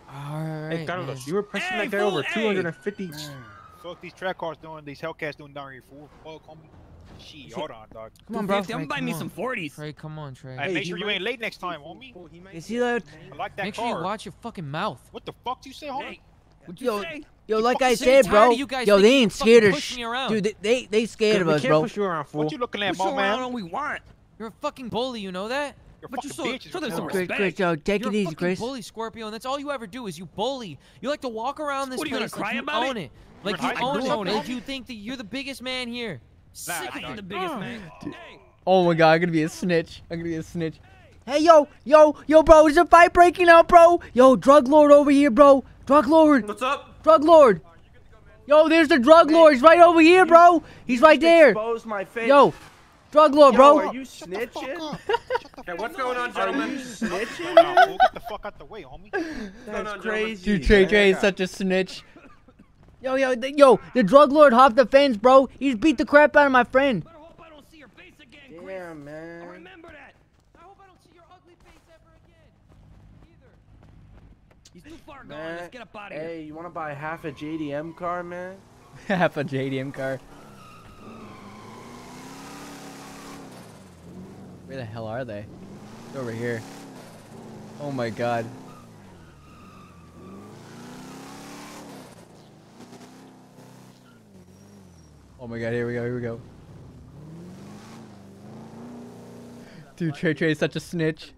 All right. Hey, Carlos, man. you were pressing Hey, that guy fool, over hey! 250. Fuck these track cars doing, these Hellcats doing down here, fool. Fuck, homie. Shit, hold on, dog. Come on, bro. 250. I'm Trey, buying me come some 40s. Trey, come on, Trey. Hey, Hey, make he sure you ain't late next time, homie. Fool, he Is he that? I like that Make sure you watch your fucking mouth. What the fuck do you say, homie? Hey, what'd you Yo, say? yo, You like fucking I said, bro. you guys Yo, they ain't scared of push sh- Dude, they, they they scared of us, bro. push you around, fool. What you looking at, Push my man? all we want. You're a fucking bully, you know that? You're But you fucking so- bitch. so there's some You're Chris, respect. Chris, yo, take You're it a easy, fucking Chris. bully, Scorpio, and that's all you ever do is you bully. You like to walk around this What, are you place like cry you about own it? it. Like You're you in high own it. or Like you think that you're the biggest man here. Sick of I it. ain't the biggest Oh. man. Hey, Oh my god, I'm gonna be a snitch. I'm gonna be a snitch. Hey, yo, yo, yo, bro, is a fight breaking out, bro. Yo, drug lord over here, bro. Drug lord. What's up? Drug lord. Yo, there's the drug lord. He's right over here, bro. He's right there. Expose my face. Yo, drug lord, Yo, bro. are you snitching? Okay, what's going on, Are gentlemen? you snitching? Nah, fool, get the fuck out the way, homie. That's on, crazy. Dude, Trey. Trey is such a snitch. Yo, yo, th- yo, the drug lord hopped the fence, bro. He's beat the crap out of my friend. Better hope I don't see your face again, Chris. Damn, I'll remember that. I hope I don't see your ugly face ever again. Either. He's too far gone. Let's get up out of here. Hey, you want to buy half a JDM car, man? [LAUGHS] Half a JDM car. Where the hell are they? They're over here. Oh my god. Oh my god, here we go, here we go. Dude, Trey Trey is such a snitch.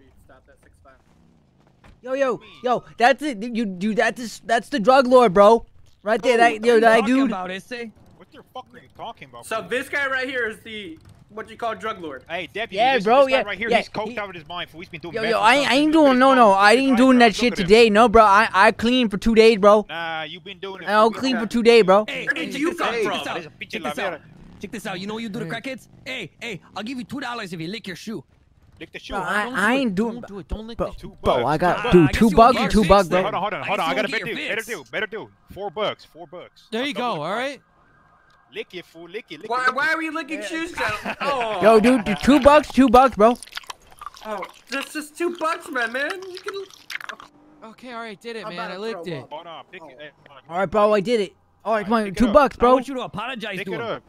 Yo, yo, yo, that's it. You, dude, that's that's the drug lord, bro. Right there, that, yo, that dude. about What the fuck are you talking about? So this guy right here is the what you call drug lord. Hey, deputy. Yeah, listen, bro, This yeah, right here, yeah, he's coked he- out of his mind. Fool. He's been doing. Yo, yo, I, ain't- I ain't Look doing no, no. I ain't doing that shit Look at him. today, no, bro. I, I clean for two days, bro. Nah, you been doing it. I'll fool. clean for two days, bro. Hey, Where did check you this out, come from? this out. There's a pinche Check this out. Check this out. You know what you do to crackheads? Hey, hey, I'll give you two dollars if you lick your shoe. Lick the shoe. Bro, huh? I, Don't I do ain't doing. Don't do it. Don't lick Bro, the Two bro, bucks. I got, dude, guess two you bucks won't or two fixed bucks, bro. Hold on, hold on, I hold on. guess I got a won't better get deal. Better deal. Better deal. Four bucks. Four bucks. There you go. All right. Price. right. Lick it, fool. Lick it. Lick Why, it. lick why are we licking shoes down? [LAUGHS] Oh, Yo, dude, dude, two bucks, two bucks, bro. oh, that's just two bucks, man, man. You can. Oh, okay. All right. Did it, man. I licked it. up. Hold on. It. Hey, hold on. All right, bro, I did it. All right, come on, two up. bucks, I bro. want you to apologize Pick to it him. up.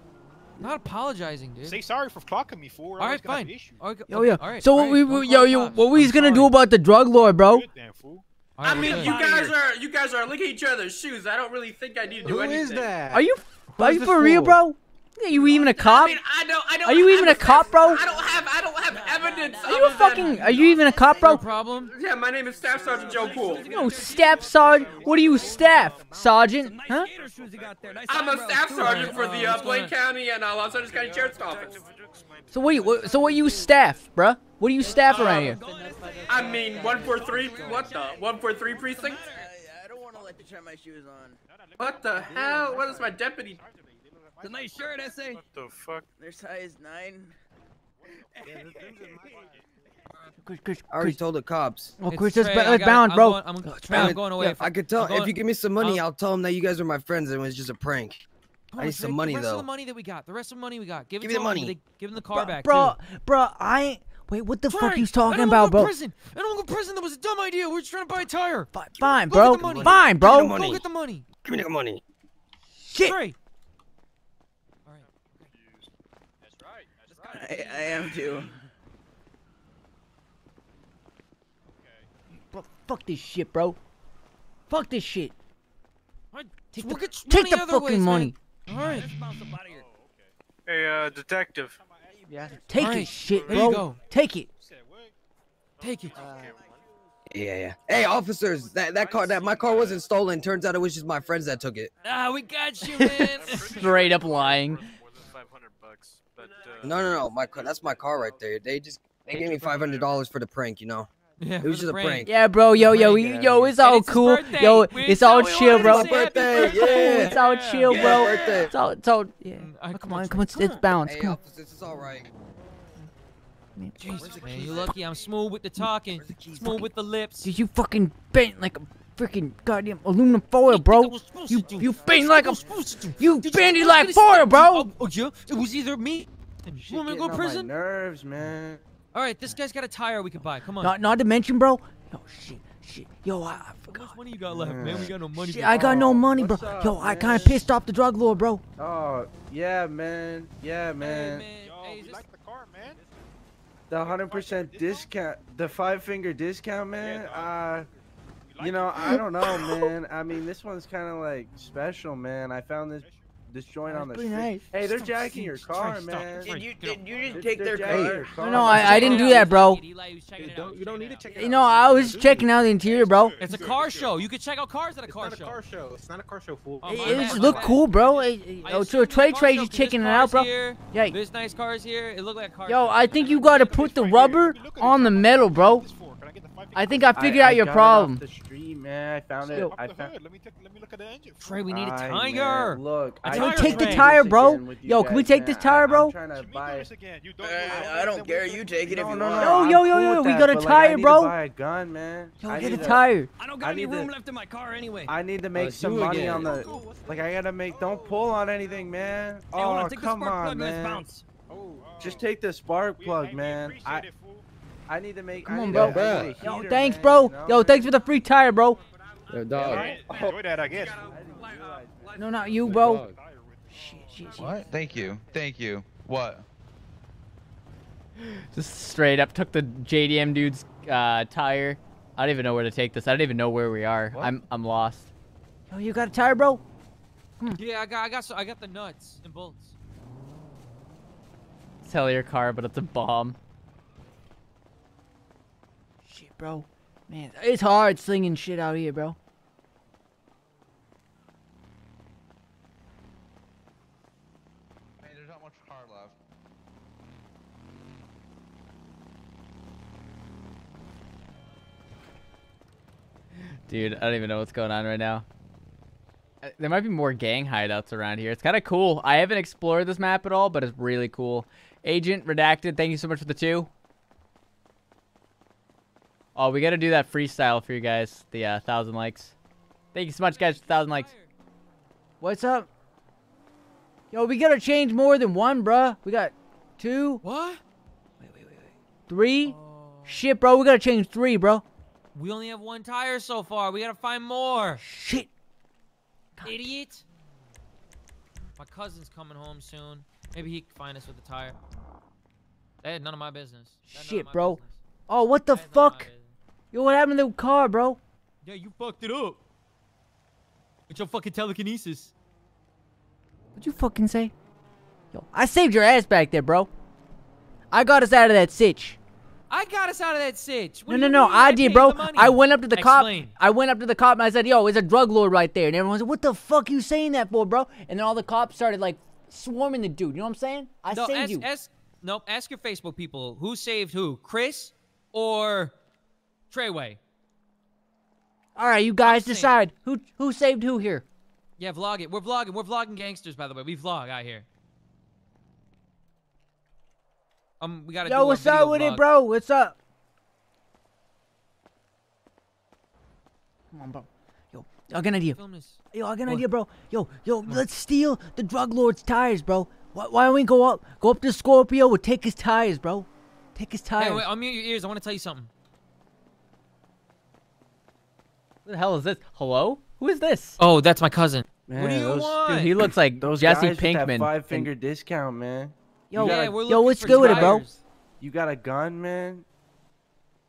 Not apologizing, dude. Say sorry for clocking me, fool. all right. Fine. Okay, Yo, yo. All right. So all what we, don't we call yo, the yo, what we gonna do about the drug lord, bro? Good then, fool. All I mean, we're you guys are you guys are licking each other's shoes. I don't really think I need to do Who anything. is that? Are you, are you this for real, bro? Are you even a cop? mean, I don't. I don't. Are you even a cop, bro? I don't have. I don't have evidence. Are you a fucking? Are you even a cop, No bro? problem. Yeah, my name is Staff Sergeant Joe Cool. No, staff sergeant. What are you, staff sergeant? Huh? gator shoes you got there. Nice I'm a staff sergeant for Uh, the uh, Blaine County and uh, Los Angeles County Sheriff's Office. So what? You, what so what? You staff, bruh? What are you staff around here? I mean, one four three. What the? One four three precinct? I don't want to let you try my shoes on. What the hell? What is my deputy? It's a nice shirt, I say. What the fuck? Their size nine. [LAUGHS] Chris, Chris, I already Chris. told the cops. Oh, Chris, let's, Trey, ba- I let's got- balance, I'm bro. going- I'm, Let's I'm going away. I could tell going- if you give me some money, I'll- I'll tell them that you guys are my friends and it was just a prank. Come I on, need some Trey, money, the rest though. Of the money that we got. The rest of the money we got. Give, Give it me the him. money. They- Give him the car back. bro, too. bro, I ain't. Wait, what the fuck Trey, you talking I don't about, go bro? prison. I don't want to go to prison. That was a dumb idea. We're just trying to buy a tire. Fi- Fine, bro. get the money. Fine, bro. the. Go get the money. Give me the money. Shit. Trey. All right. That's right. That's right. I, I am too. Bro, fuck this shit, bro. Fuck this shit. All right. Take we'll the, take the fucking ways, man. money. All right. Let's bounce up out of here. Hey, uh, detective. Yeah. Take All it, right, shit, there bro. you go. Take it. Take it. Yeah, yeah. Hey, officers, that that car, that my car wasn't stolen. Turns out it was just my friends that took it. Ah, we got you, man. [LAUGHS] Straight up lying. 500 bucks, but uh, No, no, no. My car, that's my car right there. They just they gave me five hundred dollars for the prank. You know. yeah, It was just a prank. Yeah, bro. Yo, yo, Prank, we- yo. It's all it's cool. Yo, it's all chill, bro. to Birthday, birthday. It's all chill, bro. It's all, it's all, yeah. Oh, come come on, on, come on. come It's on. balanced. Hey, Come on. officers, it's all right. Jesus, man, you lucky. I'm smooth with the talking, smooth with the lips. Dude, you fucking bent like a freaking goddamn aluminum foil, bro. You you bent like a you bent like foil, bro. Oh, oh, yeah, it was either me. You want me to go to Getting my prison? nerves, man. All right, this guy's got a tire we could buy. Come on. Not not to mention, bro. Oh shit, shit. Yo, I, I How forgot. much money you got left, man? We got no money. Shit, I got no Oh, money, bro. up, Yo, I kind of pissed off the drug lord, bro. Oh, yeah, man. Yeah, Hey, man. man. yo, Hey, we just- like the car, man. The 100% discount, the five finger discount, man. Uh, you know. I don't know, man. I mean, this one's kind of like special, man. I found this this joint on the pretty street. nice. Hey, they're Stop, jacking your car, stop. man. Did you- did you just take their jacking car? your No, car. no, I, I didn't do that, bro. Eli was checking Hey, it don't, you don't need to check it You out. know, I was checking out the interior, bro. It's a car show. You can check out cars at a car show. It's car not a show. car show. It's not a car show, fool. Oh, It, my just my look cool, bro. Hey, I Oh, assumed so it was a Trey car Trey show checking it out, bro. Yeah. There's nice cars here. It looked like a car Yo. I think you gotta put the rubber on the metal, bro. I think I figured out your got it off problem. the street, man. I found it. I found. Let me take, let me look at the engine. Trey, we need a I, tire. man, Look, A I tire can't Take the tire, bro. again with you Yo, can we guys, take this tire, bro? I'm trying to buy. again. You don't, uh, I don't care. You take it if you no, want. no. Yo, yo, yo, yo, we got a but, like, tire, I need bro. To buy a gun, man. Yo, get a tire. I don't got any room left in my car anyway. I need to uh, make some money on the. Like I gotta make. Don't pull on anything, man. Oh, on, take the come on, man. Oh, Just take the spark plug, man. I it, fool. I need to make. Come on, need bro. a- I need Yo, thanks, bro. you? Yo, thanks for the free tire, bro. Yo, dog. Alright, Enjoy that, I guess. [LAUGHS] No, not you, bro. Shit, shit, shit. What? Thank you. Thank you. What? Just straight up took the JDM dude's uh, tire. I don't even know where to take this. I don't even know where we are. What? I'm I'm lost. Yo, you got a tire, bro? Yeah, I got, I got, so, I got the nuts and bolts. Sell your car, but it's a bomb. Shit, bro. Man, it's hard slinging shit out here, bro. Hey, there's not much car left. Dude, I don't even know what's going on right now. Uh, There might be more gang hideouts around here. It's kind of cool. I haven't explored this map at all, but it's really cool. Agent Redacted, thank you so much for the two. Oh, we got to do that freestyle for you guys. The uh, thousand likes. Thank you so much, guys, for thousand likes. What's up? Yo, we gotta change more than one, bruh. We got two, What? Wait, wait, wait, wait. three. Oh, Shit, bro. We gotta change three, bro. we only have one tire so far. We gotta find more. Shit. Idiot. My cousin's coming home soon. Maybe he can find us with a tire. That had none of my business. Had of Shit, my bro. business. Oh, what the That had none of my fuck? Yo, what happened to the car, bro? Yeah, you fucked it up. With your fucking telekinesis. What'd you fucking say? Yo, I saved your ass back there, bro. I got us out of that sitch. I got us out of that sitch. What no, no, no? I paid did, bro. I went up to the Explain. cop. I went up to the cop and I said, "Yo, it's a drug lord right there." And everyone said, "What the fuck you saying that for, bro?" And then all the cops started like swarming the dude. You know what I'm saying? I no, saved ask, you. Ask, no, ask your Facebook people who saved who, Chris or Treyway. all right, you guys decide who who saved who here. Yeah, vlog it. We're vlogging. We're vlogging gangsters, by the way. We vlog out here. Um, we gotta. Yo, what's up with vlog. it, bro? What's up? Come on, bro. Yo, I got an idea. Yo, I got an idea, bro. Yo, yo, let's steal the drug lord's tires, bro. Why, why don't we go up, go up to Scorpio and take his tires, bro? Take his tires. Hey, wait, unmute your ears. I want to tell you something. What the hell is this? Hello? Who is this? Oh, that's my cousin. Man, what do you those, want? Dude, he looks like [LAUGHS] Those Jesse guys with that Pinkman. five in- finger discount, man. yo, you yeah, gotta- we're yo, what's good with it, bro? You got a gun, man?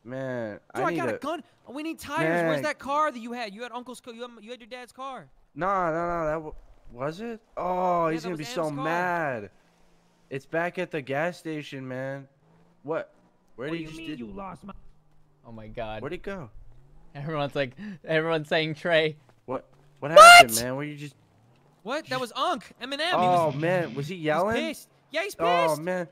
Man, Dude, I I, got a a gun. Oh, we need tires. Where's that car that you had? You had Uncle's car. You had, you had your dad's car. No, no, no. That w- was it. Oh, Yeah, he's gonna was be so car. mad. It's back at the gas station, man. What? Where What did do you you mean did? you lost my? Oh my god. Where'd he go? Everyone's like, everyone's saying Trey. What? What happened, man? Were you just? What? That was Unc. Eminem. Oh was, man, was he he's yelling? pissed. Yeah, he's oh, pissed. Oh man,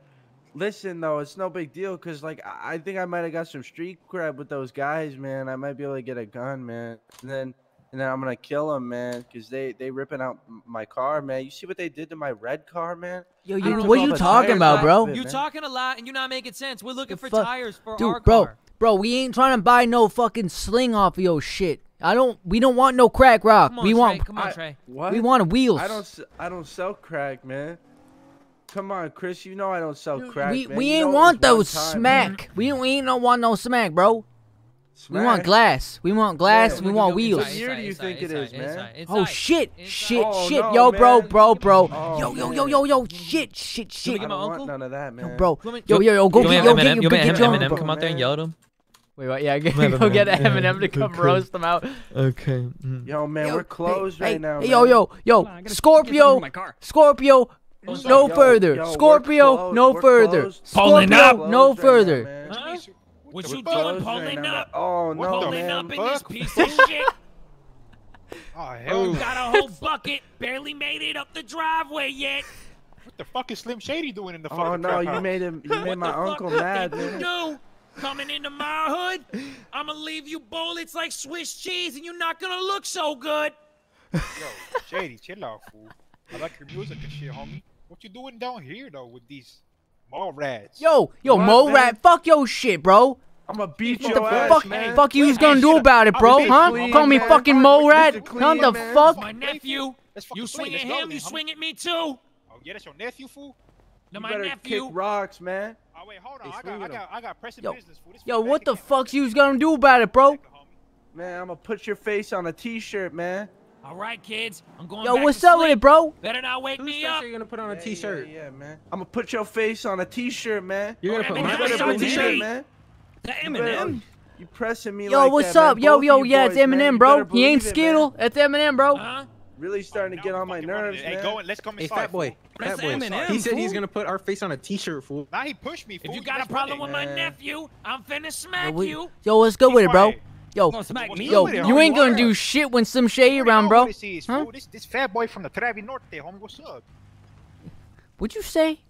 listen though, it's no big deal because like I I think I might have got some street cred with those guys, man. I might be able to get a gun, man. And then and then I'm gonna kill them, man, because they they ripping out my car, man. You see what they did to my red car, man? Yo, you, what are you talking about, bro? it. You man. talking a lot and you're not making sense. We're looking The for fuck- tires for our Dude, car. Bro, bro, we ain't trying to buy no fucking sling off of your shit. I don't. We don't want no crack rock. Come on, we Trey. want. Come on, I- Trey. What? We want wheels. I don't. s- I don't sell crack, man. Come on, Chris. You know I don't sell crack. we man. we You ain't want those time, man. smack. We we ain't no want no smack, bro. We want glass. We want glass. Man, we look want wheels. What year do you think it is, man? Oh shit, shit, Oh, shit, no, yo, bro, man. bro, bro, Oh, yo, yo, yo, yo, yo, shit, shit, shit, I don't want none of that, man. yo, bro, You want me- yo, yo, yo, go you get, want yo, Eminem? get, Wait, what? Yeah, [LAUGHS] go, go get Eminem to come okay. roast them out. Okay. Mm. Yo, man, yo, we're closed hey, right hey, now. Hey, yo, yo, yo, on, Scorpio, Scorpio, oh, no yo, further. Yo, Scorpio, no further. pulling up, closed no right further. Huh? What you doing, pulling right up? Oh, no, We're pulling up in this piece of [LAUGHS] shit. Oh, hell. Oh, got a whole bucket. Barely made it up the driveway yet. What the fuck is Slim Shady doing in the oh, fucking Oh, no, you made him. You made my uncle mad, man. No, Coming into my hood, I'm gonna leave you bullets like Swiss cheese, and you're not gonna look so good. Yo, Shady, chill out, fool. I like your music and shit, homie. What you doing down here though with these mo rats? Yo, yo, what, mole man? rat, fuck yo shit, bro. I'm gonna beat what the fuck. Fuck you, who's gonna do about it, bro? Huh? Clean, Call me fucking mole rat? Come the fuck? My nephew. You swing at him, you swing at me too. Oh yeah, that's your nephew, fool. No, you my better nephew. kick rocks, man wait, hold on. I got, I got, I got pressing yo. business for this. Yo, what the fuck you was gonna do about it, bro? Man, I'm gonna put your face on a t-shirt, man. All right, kids. I'm going. Yo, what's up with it, bro? Better not wake Who's me up. You're gonna put on a yeah, t-shirt. Yeah, yeah, man. I'm gonna put your face on a t-shirt, man. You're gonna oh, put my face on a t-shirt, man. The Eminem. You pressing me Yo, like what's up? Man. Yo, Both yo, yeah, boys, it's Eminem, bro. He ain't Skittle. It. It's Eminem, bro. Huh? really oh, starting oh, to get on my nerves, Hey, go and let's come inside. Hey, fat boy. Fat boy. Eminem, he said he's gonna put our face on a T-shirt, fool. Now he pushed me. Fool. If you got a problem with my nephew, I'm finna smack yo, we, you. Yo, what's good with it, bro? Yo, yo, you ain't gonna do shit when some shade around, bro. Huh? This, fat boy from the Travi Norte, homie, what's up? What'd you say?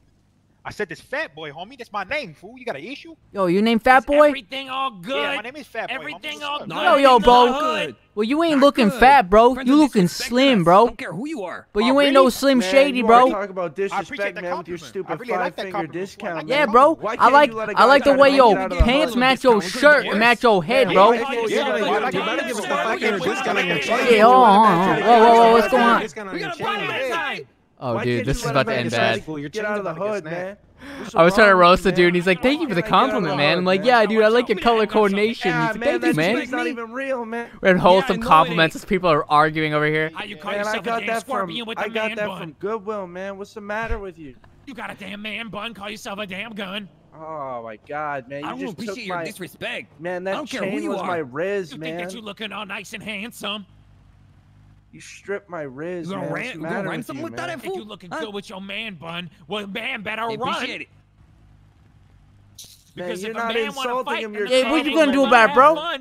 I said this Fat Boy, homie. That's my name, fool. You got an issue? Yo, your name Fat is Boy? Everything all good. Yeah, my name is Fat Boy. Everything all good. No, yo, bro. Well, you ain't not looking good. fat, bro. Friends you looking slim, bro. I don't care who you are. But oh, you ain't really? no slim man, shady, bro. Talk about disrespect, man, with your stupid really five like finger discount. Yeah, bro. I like I like the way your pants match your shirt and match your head, bro. Yeah, hold on. Whoa, whoa, whoa. What's going on? We got a. Oh, Why dude, this is about to end bad. Cool. Get out of the hood, man. I was trying to roast the dude, and he's like, "Thank you for the compliment, man." I'm like, "Yeah, dude, I like your color coordination." He's like, "Thank you, man." Not even real, man. We're at wholesome compliments as people are arguing over here. Man, I got that from I got that from Goodwill, man. What's the matter with you? You got a damn man bun. Call yourself a damn gun. Oh my God, man! You I don't just appreciate my... your disrespect. Man, that chain was my riz, you man. You think that you're looking all nice and handsome? You stripped my Riz. You gonna man. ran, gonna run something you, with that? If you looking huh? good with your man bun, well, man better hey, run. It. Because man, you're not insulting him. You're saying what you gonna do about it, bro?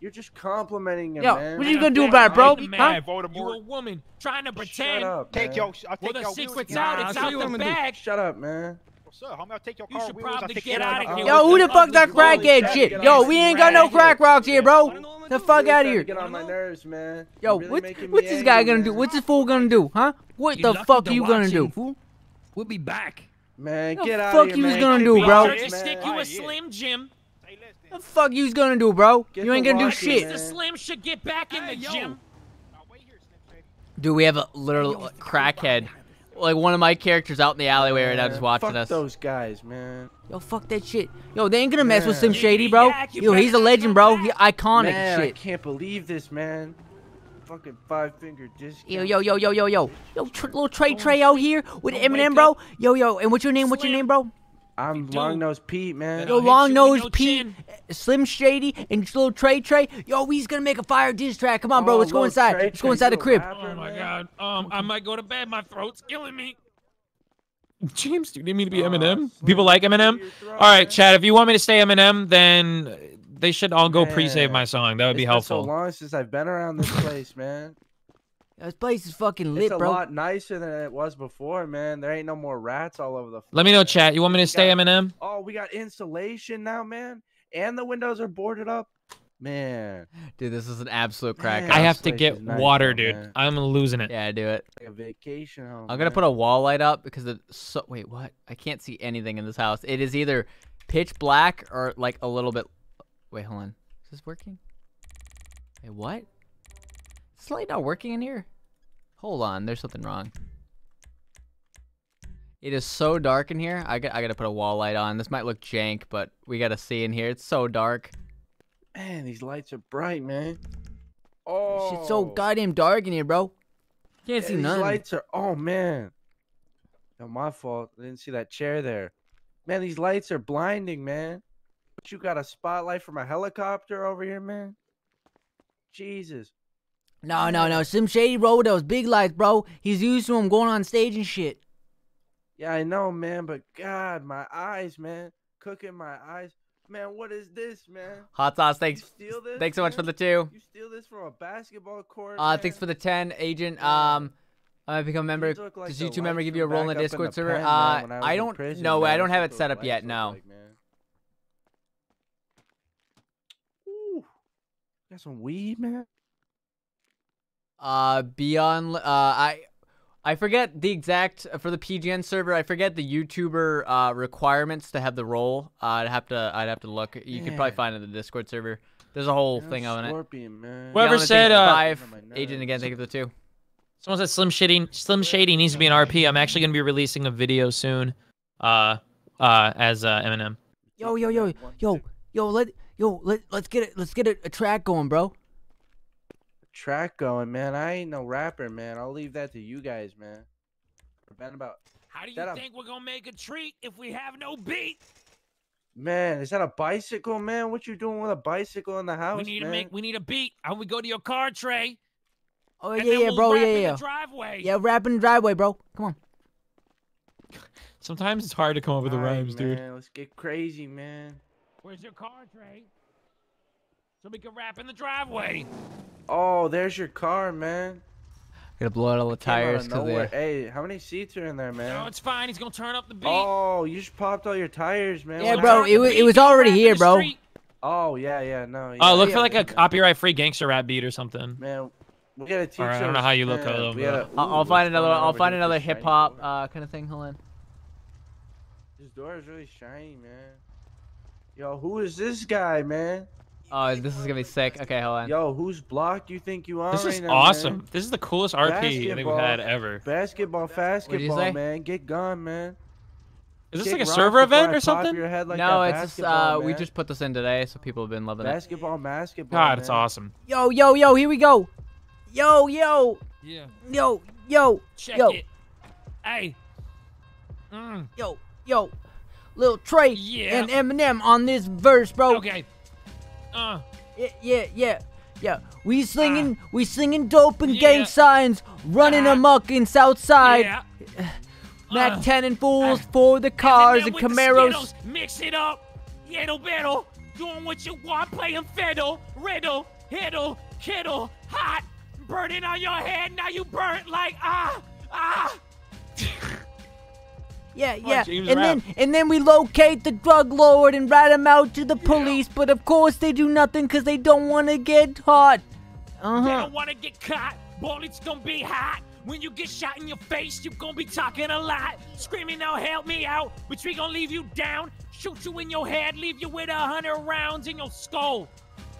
You're just complimenting him, Yo, man. what are you gonna do about it, bro? Huh? You a woman trying to pretend. Shut up, man. Take your, I'll take well, the your secret's out. It's out the bag. Shut up, man sir, homie, I'll take your car. You should probably get, out of here. Yo, who the fuck that crackhead shit? Yo, we ain't got no crack rocks here, bro. The fuck out of here. Get on my nerves, man. Yo, what, what's this guy gonna do? What's this fool gonna do, huh? What the fuck are you gonna do? We'll be back. Man, get out of here, man. The fuck you was gonna do, bro? Stick you a Slim Jim. The fuck you was gonna do, bro? you ain't gonna do shit. The Slim should get back in the gym. Dude, we have a literal crackhead like one of my characters out in the alleyway right now just watching fuck us. those guys, man. Yo, fuck that shit. Yo, they ain't gonna mess man. with Slim Shady, bro. Yo, he's a legend, bro. He iconic man, shit. I can't believe this, man. Fucking five finger dis. Yo, yo, yo, yo, yo, yo. Yo, tr little Trey Trey out here with Eminem, bro. Yo, yo, and what's your name? What's your name, bro? I'm long nose Pete, man. Yo, long nose no Pete, chin. Slim Shady, and little Trey Trey. Yo, he's gonna make a fire diss track. Come on, bro. Oh, let's go inside. Trey, let's go inside the crib. Rapper, oh my man. god. Um, I might go to bed. My throat's killing me. James, do you need me to be Eminem? Uh, People like Eminem. Throat, all right, man. Chad. If you want me to stay Eminem, then they should all go pre-save my song. That would it's be helpful. so long since I've been around this place, man. This place is fucking lit, it's a bro. lot nicer than it was before, man. There ain't no more rats all over the. Floor. Let me know, chat. You want me to we stay, got, Eminem? Oh, we got insulation now, man, and the windows are boarded up. Man, dude, this is an absolute crack. Man, I have to get nice water, dude. Man. I'm losing it. Yeah, do it. Like a vacation home. I'm gonna put a wall light up because the so wait, what? I can't see anything in this house. It is either pitch black or like a little bit. Wait, hold on. Is this working? Wait, what? Is this light not working in here? Hold on. There's something wrong. It is so dark in here. I got. I gotta put a wall light on. This might look jank, but we gotta see in here. It's so dark. Man, these lights are bright, man. Oh, Shit's so oh. goddamn dark in here, bro. Can't yeah, see these nothing. lights are. Oh man. No, my fault. I didn't see that chair there. Man, these lights are blinding, man. But you got a spotlight from a helicopter over here, man. Jesus. No, no, no. Slim Shady, bro, with those big lights, bro. He's used to them going on stage and shit. Yeah, I know, man, but God, my eyes, man. Cooking my eyes. Man, what is this, man? Hot sauce, thanks. You steal this, Thanks so much for the two. You steal this from a basketball court? Uh, man? thanks for the 10, agent. Um, I become a member. Like Does YouTube member give you a role in the Discord server? pen, Uh, I I don't. prison, no, way. I don't have it set up yet. No. like, man. Ooh. Got some weed, man. Uh, beyond. Uh, I. I forget the exact for the PGN server. I forget the YouTuber uh, requirements to have the role. Uh, I'd have to. I'd have to look. You could probably find it in the Discord server. There's a whole Yeah, thing on it. Scorpion, man. Whoever Beyond said, uh, five. Agent again. Thank you for the two. Someone said Slim Shady Slim Shady needs to be an RP. I'm actually gonna be releasing a video soon. Uh, uh, as uh, Eminem. Yo, yo, yo, yo, yo, let yo let let's get it let's get a, a track going, bro. Track going, man. I ain't no rapper, man. I'll leave that to you guys, man. Man, about How do you That a- think we're gonna make a treat if we have no beat? man. Is that a bicycle, man? What you doing with a bicycle in the house, we need man? to make. We need a beat. How we go to your car Trey? Oh yeah, yeah, we'll bro, rap yeah, in yeah. The driveway. Yeah, rap in the driveway, bro. Come on. Sometimes it's hard to come up with the Alright, rhymes, dude. man, Let's get crazy, man. Where's your car Trey? So we can rap in the driveway. Oh, there's your car, man. Gonna blow out all the Came out of tires because nowhere. they. Hey, how many seats are in there, man? No, it's fine. He's gonna turn up the beat. Oh, you just popped all your tires, man. Yeah, What bro, it was it was already here, bro. Oh yeah, yeah, no. Yeah, Oh, look for yeah, like a copyright-free gangster rap beat or something. Man, we gotta teach. Or I don't know how you look man. at them, gotta- I'll, Ooh, I'll find another. I'll find another hip hop uh, kind of thing. Hold on. This door is really shiny, man. Yo, who is this guy, man? Oh, this is gonna be sick. Okay, hold on. Yo, whose block do you think you are This right is now, awesome. man? This is the coolest RP I think we've had ever. Basketball, basketball, man. Get gone, man. Is this Kick like a server event or something? Your head like no, it's just basketball, uh, we just put this in today, so people have been loving it. basketball, basketball. God, it's man. awesome. Yo, yo, yo, here we go. Yo, yo, Yeah. yo, yo, Check yo, it. Hey. Mm. yo, yo. Little Trey Yeah. and Eminem on this verse, bro. Okay. Uh. Yeah, yeah, yeah. Yeah, we slinging, we slinging dope and gang signs, running Ah. amok in Southside. Yeah. [SIGHS] Mac Uh. 10 and fools for the cars and, with Camaros. Skittles, mix it up. Yiddle biddle. Doing what you want, playing fiddle, riddle, hiddle, kiddle, hot, burning on your head. Now you burnt like ah, ah. [LAUGHS] Yeah, yeah. James and then and then we locate the drug lord and rat him out to the police, but of course they do nothing cuz they don't want to get caught. They Uh-huh. don't wanna get caught. Bullets gonna be hot. When you get shot in your face, you gonna be talking a lot. Screaming, now help me out. But we gonna leave you down. Shoot you in your head. Leave you with a hundred rounds in your skull.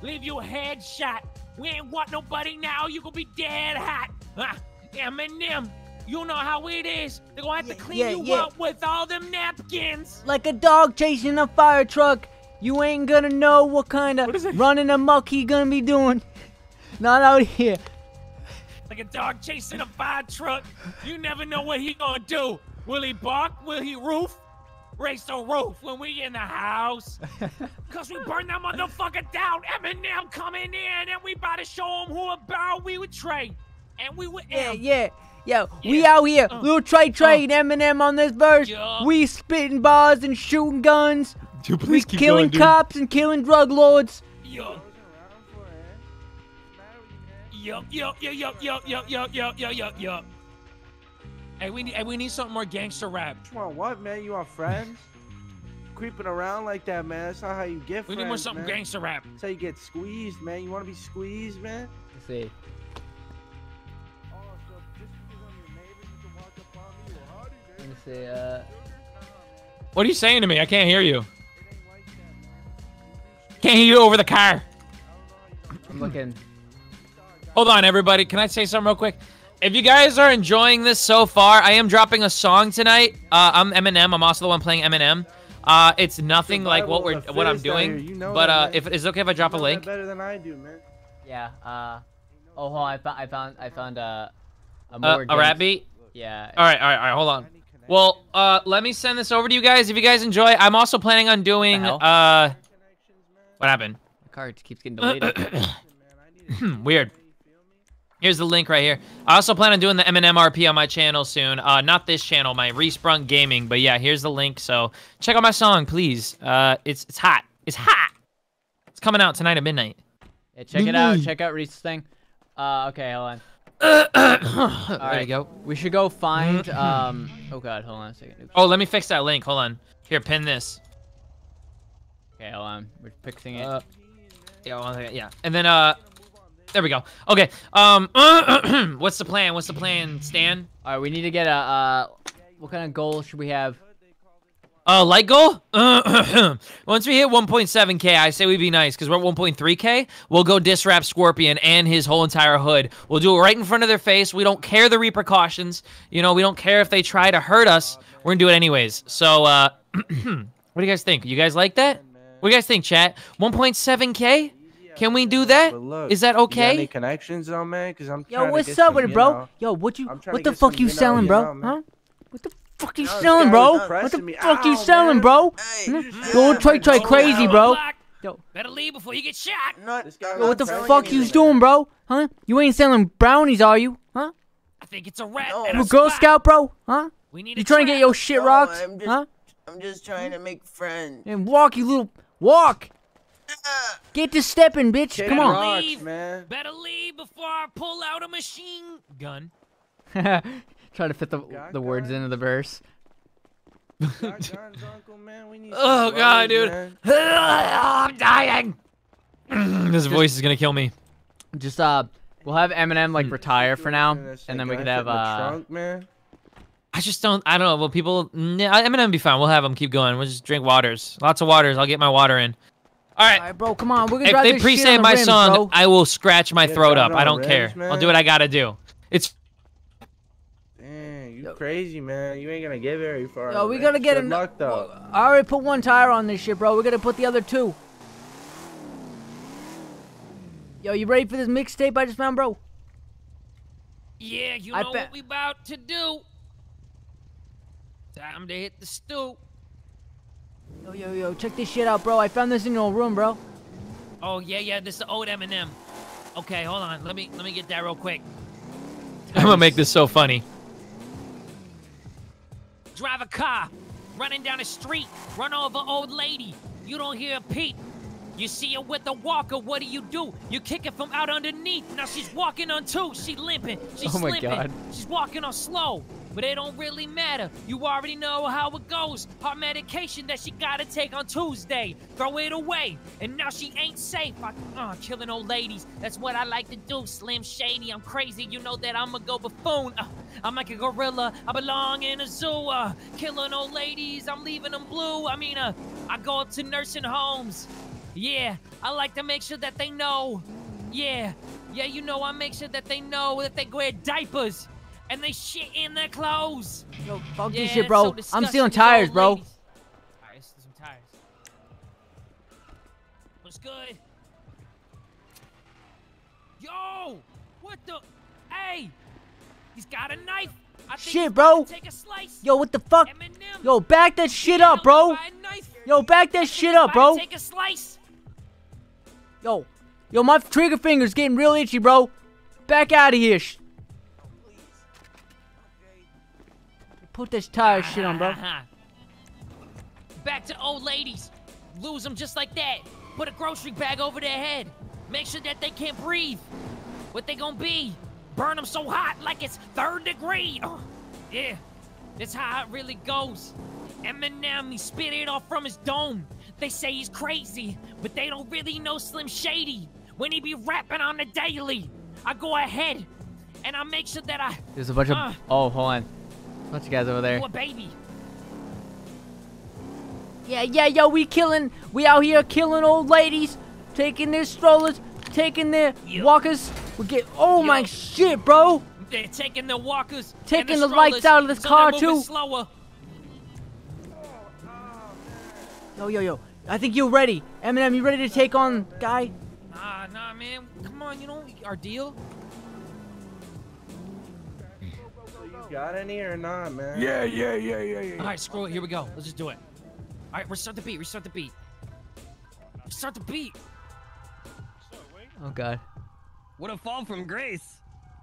Leave you head shot. We ain't want nobody now. You gonna be dead hot. Ah, Eminem. You know how it is. They're gonna have to clean yeah, you yeah. up with all them napkins. Like a dog chasing a fire truck. You ain't gonna know what kind of running amok he gonna be doing. [LAUGHS] Not out here. like a dog chasing a fire truck. You never know what he gonna do. Will he bark? Will he roof? Race the roof when we in the house. [LAUGHS] Cause we burn that motherfucker down. Eminem coming in and we about to show him who about we would trade. And we would Yeah, M. yeah. Yeah, we out here, Uh, little Trey Trey and Eminem on this verse. Yeah. We spitting bars and shooting guns. Dude, we please keep killing going, dude. cops and killing drug lords. Yo. Yo, yo, yo, yo, yo, yo, yo, yo, yo, yo, yo. Hey, we need, hey, we need something more gangster rap. You want what, man? You want friends? Creeping around like that, man. That's not how you get We friends. need more something man. gangster rap. That's how you get squeezed, man. You want to be squeezed, man? Let's see. Let me see. Uh, What are you saying to me? I can't hear you. Can't hear you over the car. I'm looking. Hold on, everybody. Can I say something real quick? If you guys are enjoying this so far, I am dropping a song tonight. Uh, I'm Eminem. I'm also the one playing Eminem. Uh, it's nothing like what we're Survival of the what I'm fittest out here. doing. You know but that, uh, man. if it's okay if I drop a You know that link. better than I do, man. Yeah. Uh. Oh, hold on. I found. I found. I found uh, a Uh, more. a rap beat. Yeah. All right, all right, all right. Hold on. Well, uh, let me send this over to you guys if you guys enjoy. I'm also planning on doing uh, What happened? The car just keeps getting deleted. [COUGHS] [COUGHS] Weird. Here's the link right here. I also plan on doing the Eminem RP on my channel soon. Uh, not this channel, my Resprung Gaming. But yeah, here's the link. So check out my song, please. Uh, it's it's hot. It's hot. It's coming out tonight at midnight. Yeah, check it out. Check out Reese's thing. Uh, okay, hold on. [COUGHS] there right, you go. We should go find. Um. Oh God, hold on a second. Oops. Oh, let me fix that link. Hold on. Here, pin this. Okay, hold on. We're fixing it. Uh, yeah, one second, yeah. And then uh, there we go. Okay. Um, [COUGHS] what's the plan? What's the plan, Stan? All right, we need to get a. Uh, what kind of goal should we have? Uh, light goal? [CLEARS THROAT] Once we hit 1.7k, I say we'd be nice because we're at 1.3k. We'll go disrap Scorpion and his whole entire hood. We'll do it right in front of their face. We don't care the repercussions. You know, we don't care if they try to hurt us. We're gonna do it anyways. So, uh, [CLEARS THROAT] what do you guys think? You guys like that? What do you guys think, chat? 1.7k? Can we do that? Look, Is that You got okay? any connections though, man? Cause I'm. Yo, trying to what's get up some, with it, bro? know- Yo, what you? What the fuck you you know, selling, you bro? man. Huh? What the fuck you selling, bro? What the me. fuck you selling, man. bro? Hey, hmm? Huh? you Yo, said try try crazy, bro. Yo, Better leave before you get shot. This yo, what the fuck me, you man. doing, bro? Huh? You ain't selling brownies, are you? Huh? I think it's a rat. No. You a a Girl. Scout, bro? Huh? We need You trying to get your shit No, rocked? I'm just, Huh? I'm just trying to make friends. And walk, you little walk. Get to stepping, bitch. Kick Come on. rocks, Leave. man. Better leave before I pull out a machine gun. [LAUGHS] Try to fit the Got the words guns. into the verse. Got [LAUGHS] guns, uncle, man. We need Oh god, dude. man. [LAUGHS] I'm dying. [CLEARS THROAT] this voice is gonna kill me. Just uh, we'll have Eminem Hmm. like retire for now, and then we could have fit in uh. trunk, man. I just don't. I don't know. Well, people. Nah, Eminem will be fine. We'll have them keep going. We'll just drink waters. Lots of waters. I'll get my water in. All right. All right, bro. Come on. We're gonna If drive they this shit on pre-save my rims, song, bro. I will scratch my Yeah, throat up. I don't the care. rims, I'll do what I gotta do. It's Dang, you crazy, man. You ain't gonna get very far. Yo, we man. gotta get Good an- luck, though. I already put one tire on this shit, bro. We're gonna put the other two. Yo, you ready for this mixtape I just found, bro? Yeah, you I know bet- what we about to do. Time to hit the stoop. Yo, yo, yo, check this shit out, bro. I found this in your room, bro. Oh yeah, yeah, this is the old Eminem. Okay, hold on. Let me let me get that real quick. [LAUGHS] I'm gonna make this so funny. Drive a car, running down the street, run over old lady. You don't hear a peep. You see her with a walker, what do you do? You kick it from out underneath. Now she's walking on two. She limping. She's Oh my limping. God. She's walking on slow. But it don't really matter. You already know how it goes. Her medication that she gotta take on Tuesday. Throw it away. And now she ain't safe. I, uh, killing old ladies. That's what I like to do. Slim Shady. I'm crazy. You know that I'ma go buffoon. Uh, I'm like a gorilla. I belong in a zoo. Uh, killing old ladies. I'm leaving them blue. I mean, uh, I go up to nursing homes. Yeah, I like to make sure that they know. Yeah, yeah, you know, I make sure that they know that they wear diapers and they shit in their clothes. Yo, fuck Yeah, this shit, bro. so I'm stealing tires, bro. Alright, let's some tires. What's good? Yo! What the? Hey! He's got a knife! I Shit, bro. Take a slice. Yo, what the fuck? Yo, back that shit up, bro. Buy a knife. Yo, back that shit up, bro. Take a slice. Yo, yo, my trigger finger's getting real itchy, bro. Back out of here. Put this tire shit on, bro. [LAUGHS] Back to old ladies. Lose them just like that. Put a grocery bag over their head. Make sure that they can't breathe. What they gonna be? Burn them so hot like it's third degree. Ugh. yeah, that's how it really goes. Eminem, he spit it off from his dome. They say he's crazy, but they don't really know Slim Shady. When he be rapping on the daily, I go ahead and I make sure that I There's a bunch of. Uh. Oh, hold on. Bunch of guys over there. you a baby. Yeah, yeah, yo, we killing, we out here killing old ladies, taking their strollers, taking their walkers. We get, oh my shit, bro. They're taking the walkers, Taking the the lights out of this so car, too. Slower. Yo, yo, yo, I think you're ready. Eminem, you ready to take on guy? Nah, nah, man. Come on, you know our deal. Got any or not, man? yeah, yeah, yeah, yeah. yeah. All right, screw it. Here we go. Let's just do it. All right, restart the beat. Restart the beat. Start the beat. Oh god. What a fall from grace.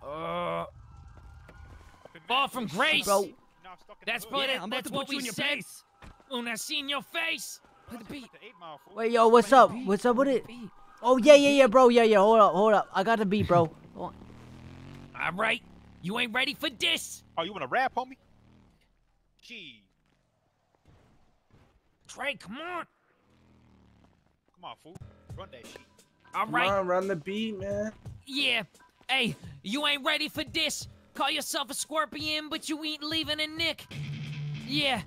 Uh. Fall from grace. Bro. That's what Yeah, it, I'm about that's what put you we in your said. place. When I seen your face. Play the beat. Wait, yo, what's up? What's up with it? Oh yeah, yeah, yeah, bro. Yeah, yeah. Hold up, hold up. I got the beat, bro. Hold on. All right. You ain't ready for this. Oh, you want to rap, homie? Gee, Trey, come on. come on, fool. Run that shit. All Come right. on, run the beat, man. Yeah. Hey, you ain't ready for this. Call yourself a scorpion, but you ain't leaving a nick. Yeah.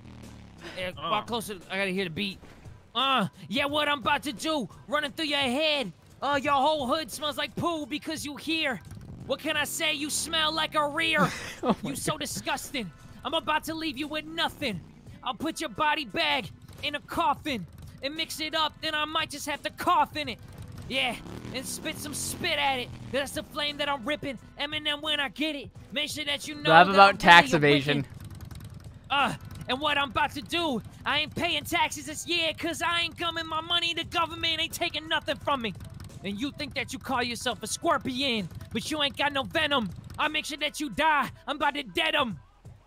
Yeah, walk closer. I gotta hear the beat. Uh, yeah, what I'm about to do, running through your head. Uh, your whole hood smells like poo because you here. What can I say? You smell like a rear. [LAUGHS] you so disgusting. I'm about to leave you with nothing. I'll put your body bag in a coffin and mix it up, then I might just have to cough in it. Yeah, and spit some spit at it. That's the flame that I'm ripping. Eminem, when I get it, make sure that you know. That about I'm tax really evasion. uh, and what I'm about to do, I ain't paying taxes this year cause I ain't coming my money. The government ain't taking nothing from me. And you think that you call yourself a scorpion, but you ain't got no venom. I'll make sure that you die. I'm about to dead him.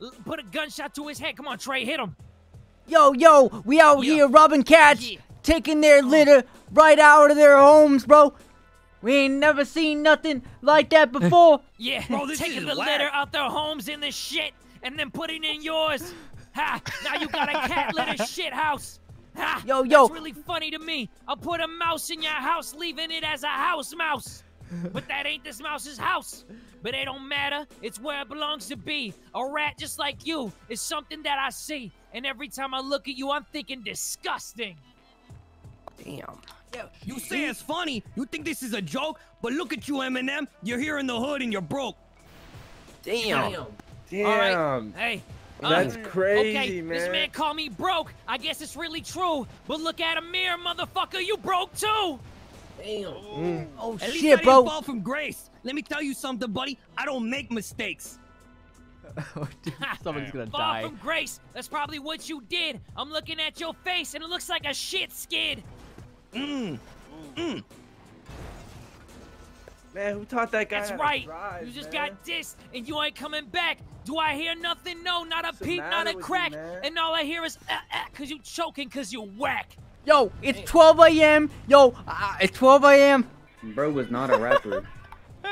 L- Put a gunshot to his head. Come on, Trey, hit him. Yo, yo, we out Yeah. here robbing cats, Yeah. taking their litter right out of their homes, bro. We ain't never seen nothing like that [LAUGHS] before. Yeah, Bro, this taking is the whack. litter out their homes in the shit and then putting in yours. Ha! Now you got a cat litter [LAUGHS] shit house. Ha! Yo, yo. That's really funny to me. I'll put a mouse in your house, leaving it as a house mouse. But that ain't this mouse's house. But it don't matter. It's where it belongs to be. A rat just like you is something that I see. And every time I look at you, I'm thinking disgusting. Damn. Yo, You say it's funny. You think this is a joke, but look at you, Eminem. You're here in the hood and you're broke. Damn. All Damn. right. Hey. That's crazy, okay, man. this man called me broke. I guess it's really true. But look at a mirror, motherfucker. You broke too. Damn. Mm. Oh At least I shit, didn't bro. fall from grace. Let me tell you something, buddy. I don't make mistakes. [LAUGHS] Oh, someone's gonna Fall die. from grace. That's probably what you did. I'm looking at your face and it looks like a shit skid. Mmm. Mmm. Man, who taught that guy That's how to right. drive, you just man? got dissed and you ain't coming back. Do I hear nothing? No, not a the peep, not a with you, crack. and all I hear is ah, ah, cause you choking cause you whack. Yo, it's 12 a.m. Yo, uh, it's 12 a.m. Bro was not a rapper. [LAUGHS]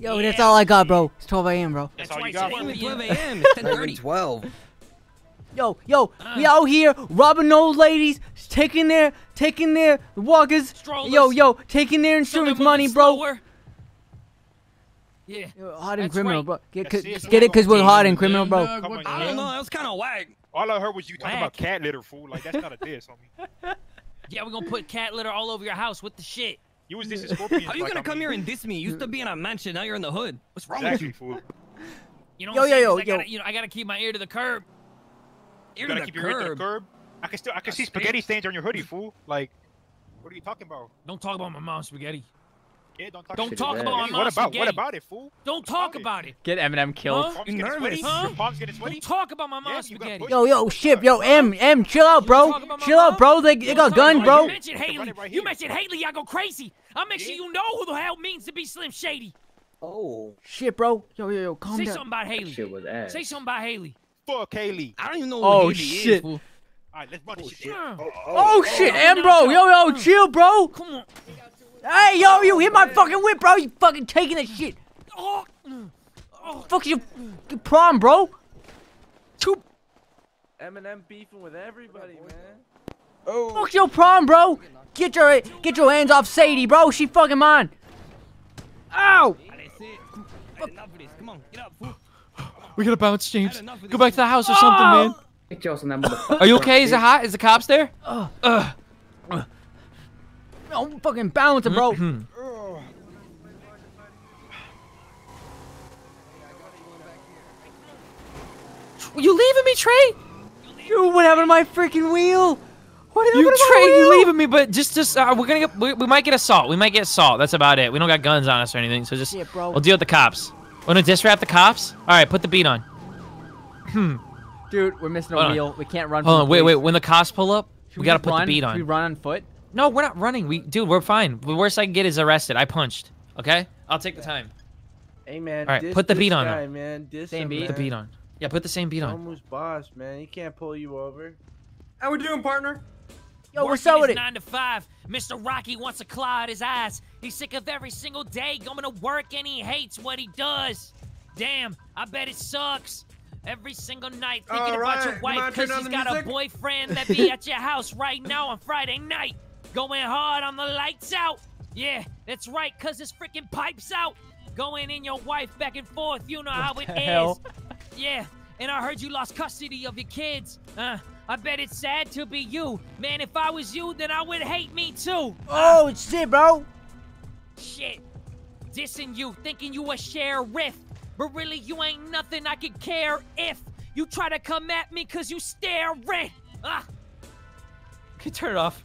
Yo, that's all I got, bro. It's 12 a.m., bro. That's That's all right, you got, Scorpion. fool? 12 a.m. It's [LAUGHS] Not 10:30. 12. Yo, yo, we Uh. out here robbing old ladies, taking their, taking their walkers. Strollers. Yo, yo, taking their Some insurance money, bro. slower. Yeah. Yo, Hot and criminal, right. bro. Get, That's c- it, get it, cause we're hot and criminal, bro. Come on, I don't hell? know. That was kind of whack. All I heard was you talking about cat litter, fool. Like, that's not a diss, homie. [LAUGHS] Yeah, we're gonna put cat litter all over your house with the shit. You was dissing scorpions. How you like, gonna I come mean, here and diss me? You used to be in a mansion. Now you're in the hood. What's wrong Exactly, with you? fool. You know Yo, what I'm yo, saying? yo, 'Cause I yo. gotta, you know, I gotta keep my ear to the curb. You Ear gotta to keep the your ear to the curb. Curb. I can still, I can see spaghetti stains on your hoodie, [LAUGHS] fool. Like, what are you talking about? Don't talk about my mom's spaghetti. Yeah, don't talk. Don't talk about about it. my What mom's about? What about it, fool? Don't talk about it. Get Eminem killed. Huh? Palms You getting nervous? sweaty? Huh? Your palms getting sweaty? Don't talk about my Yeah, mom's you got spaghetti. Yo, yo, shit, yo, M, M, chill out, bro. talk about my Chill out, bro. They, they You got talk guns, bro. You mentioned Run it Hailie. right You here. mentioned Hailie. I go crazy. I'll make sure you know who the hell means to be Slim Shady. Oh. Shit, bro. Yo, yo, yo, calm Say down. something about Hailie. Shit was ass. Say something about Hailie. Fuck Hailie. I don't even know Oh, who Hailie is, shit. fool. All right, let's run this shit. Uh, Oh, shit, M, bro. Yo, yo, chill, bro. Come on. Hey, yo, you hit my fucking whip, bro. You fucking taking that shit. Oh, oh. Fuck your, your prom, bro. Two. Eminem beefing with everybody, man. Oh. Fuck your prom, bro. Get your get your hands off Sadie, bro. She fucking mine. Ow. That's it. I had enough of this. Come on, get up, fool. We gotta bounce, James. Had enough of Go back to the house or something, man. Get yours on that motherfucker. Are you okay? Is it hot? Is the cops there? Oh, I'm fucking bouncing, bro. You leaving me, Trey? Dude, what happened to my freaking wheel? What happened You to my Trey, you leaving me, but just just uh, we're gonna get we, we might get assault. We might get assault. That's about it. We don't got guns on us or anything, so just Shit, bro. we'll deal with the cops. Want to dissrap the cops? All right, put the beat on. Dude, we're missing a Hold on. wheel. We can't run. Hold from on, wait, wait. When the cops pull up, Should we gotta put run? the beat Should on. we run on foot? No, we're not running. We, dude, we're fine. The worst I can get is arrested. I punched. Okay, I'll take the time. Hey man, All right, put the beat on guy, him. man. Diss Same him, beat? Put the beat on. Yeah, put the same beat on. Almost boss, man. He can't pull you over. How we doing, partner? Yo, what's Working up with his it? Nine to five. Mr. Rocky wants to claw at his eyes. He's sick of every single day going to work and he hates what he does. Damn, I bet it sucks. Every single night thinking All about your right, you wife because turning he's on got the a boyfriend that be [LAUGHS] at your house right now on Friday night. Going hard on the lights out. Yeah, that's right, cause his freaking pipes out. Going in your wife back and forth, you know how it the is. Yeah, and I heard you lost custody of your kids. Uh, I bet it's sad to be you. Man, if I was you, then I would hate me too. Oh shit, bro. Shit. Dissing you, thinking you a sheriff. But really, you ain't nothing I could care if you try to come at me cause you staring. Ah, Can turn it off?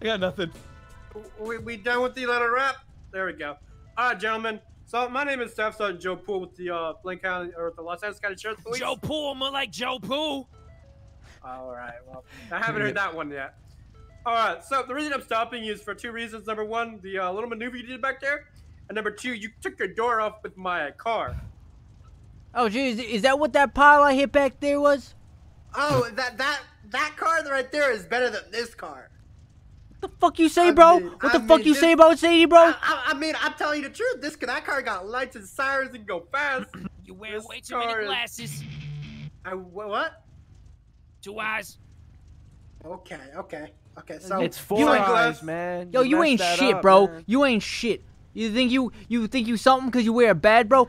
I got nothing. We, we done with the letter rap? There we go. All right, gentlemen. So my name is Staff Sergeant Joe Poole with the uh, Blaine County or the Los Angeles County Sheriff's Police. Joe Pool, more like Joe Poo. All right. Well, I haven't heard that one yet. All right. So the reason I'm stopping you is for two reasons. Number one, the uh, little maneuver you did back there, and number two, you took your door off with my car. Oh, geez, is that what that pile I hit back there was? Oh, that that that car right there is better than this car. What the fuck you say, bro? mean- what I the fuck mean, you this- say about Sadie, bro? I, I, I mean, I'm telling you the truth. This that car got lights and sirens and go fast. [CLEARS THROAT] You wear This way too many car is- glasses. I what? Two eyes. Okay, okay, okay. So it's four you eyes, ain't glass- man. Yo, you messed ain't shit, up, bro. man. You ain't shit. You think you you think you something because you wear a bad, bro?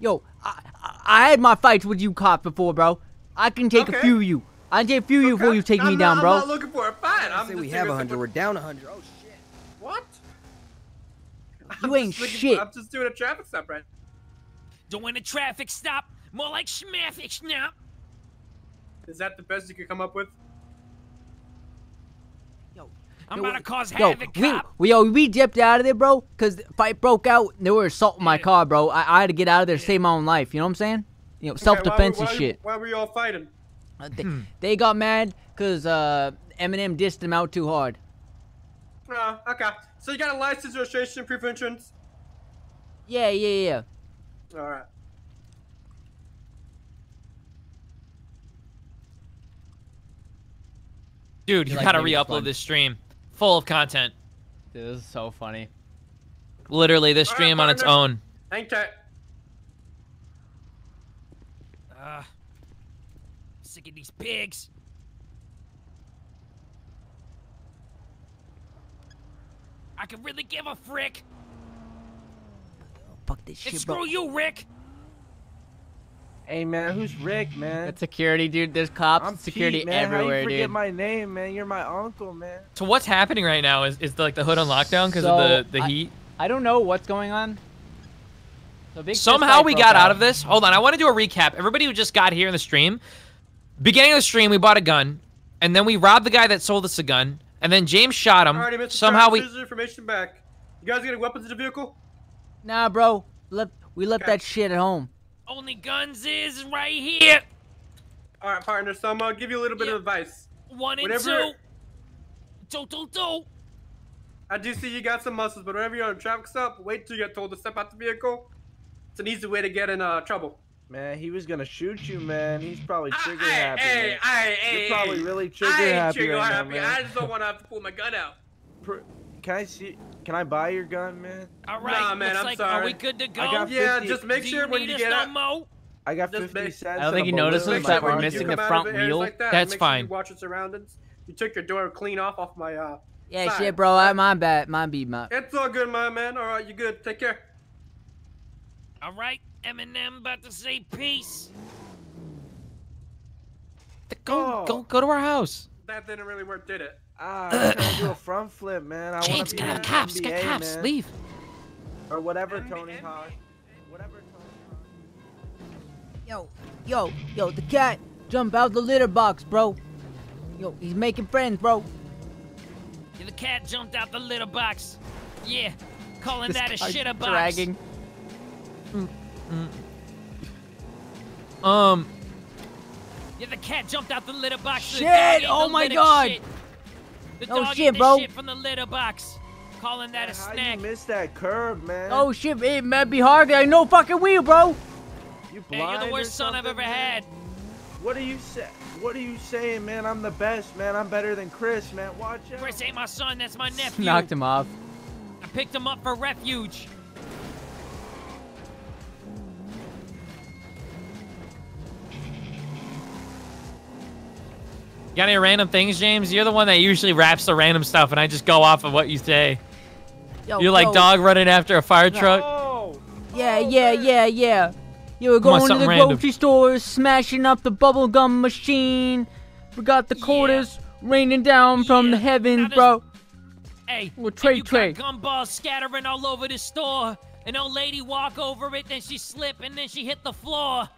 Yo, I, I I had my fights with you cops before, bro. I can take a few of you. I can take a few of you before you take me I'm down, not, bro. I'm not looking for a fight. I'm say just we have a hundred. We're down a hundred. Oh shit. What? You I'm ain't just for- shit. I'm just doing a traffic stop, right? Doing a traffic stop. More like schmaffic snap. Is that the best you could come up with? I'm Yo, about to cause Yo, havoc, we, cop. we, yo, we dipped out of there, bro, because the fight broke out. They were assaulting my car, bro. I, I had to get out of there to save my own life. You know what I'm saying? You know, Okay, self defense why, and shit. Why were you all fighting? Uh, they, they got mad because uh, Eminem dissed them out too hard. Oh, okay. So you got a license, registration, proof of insurance? Yeah, yeah, yeah. All right. Dude, you like gotta re-upload this stream. Full of content. Dude, this is so funny. Literally, this All right, stream on its own. Hang tight. Uh, sick of these pigs. I can really give a frick. Fuck this And shit, screw bro. you, Rick. Hey man, who's Rick, man? That's security, dude. There's cops, I'm security Pete, man. everywhere, How you forget dude. my name, man? You're my uncle, man. So what's happening right now is, is like the hood on lockdown because So, of the, the heat. I don't know what's going on. So big Somehow we got out of this. Hold on, I want to do a recap. Everybody who just got here in the stream, beginning of the stream, we bought a gun, and then we robbed the guy that sold us a gun, and then James shot him. Alrighty, Mr. Somehow Sarge, we. here's the information back. You guys getting weapons in the vehicle? Nah, bro. Let, we left that shit at home. Only guns is right here. All right, partner. So I'm gonna give you a little bit of advice. One and Whenever- two. Two, two, two. I do see you got some muscles, but whenever you're on a traffic stop, wait till you get told to step out the vehicle. It's an easy way to get in uh, trouble. Man, he was gonna shoot you, man. He's probably trigger Hey, happy. hey, man. hey, hey, You're probably really trigger I ain't happy trigger right happy. now, man. I just don't want to have to pull my gun out. Pr- Can I see? Can I buy your gun, man? All right. Nah, man, I'm like, sorry. Are we good to go? I got Yeah, just make Do sure you when you get no out. more? I got Just 50 make- cents. I don't think and he notices in Make my that sure we're when you pocket. missing the front wheel. Like that, That's make fine. Sure you watch your surroundings. You took your door clean off off my uh. Yeah, side. shit, bro. I, my bad. My be my. It's all good, my man. All right, you good? Take care. All right. Eminem about to say peace. Go, go, go to our house. That didn't really work, did it? Ah, I'm trying to do a front flip, man. I James, get out in of the cops. Get cops. man. Leave. Or whatever, Tony Hawk. Whatever, Tony Yo, yo, yo, the cat jump out the litter box, bro. Yo, he's making friends, bro. Yeah, the cat jumped out the litter box. Yeah, calling This that a guy's shitter box. dragging. Um, Yeah, the cat jumped out the litter box. to the Shit! dog Oh the my God! shit. The Oh, dog shit, ate bro. shit from the litter box. Calling that a How snack. you missed that curb, man? Oh shit, it might be hard. I no fucking wheel, bro. you blind Hey, you're the worst son I've ever man? had. What are you say? What are you saying, man? I'm the best, man. I'm better than Chris, man. Watch out. Chris ain't my son, that's my [LAUGHS] nephew. Knocked him off. I picked him up for refuge. Got any random things, James? You're the one that usually raps the random stuff, and I just go off of what you say. Yo, You're like yo. dog running after a fire truck. Oh, Yeah, yeah, yeah, yeah. You were Come on, going to the random. grocery store, smashing up the bubblegum machine. Forgot the quarters raining down from the heavens, bro. Hey, Well, and Trey, you Trey. got gumballs scattering all over the store. An old lady walk over it, then she slip, and then she hit the floor.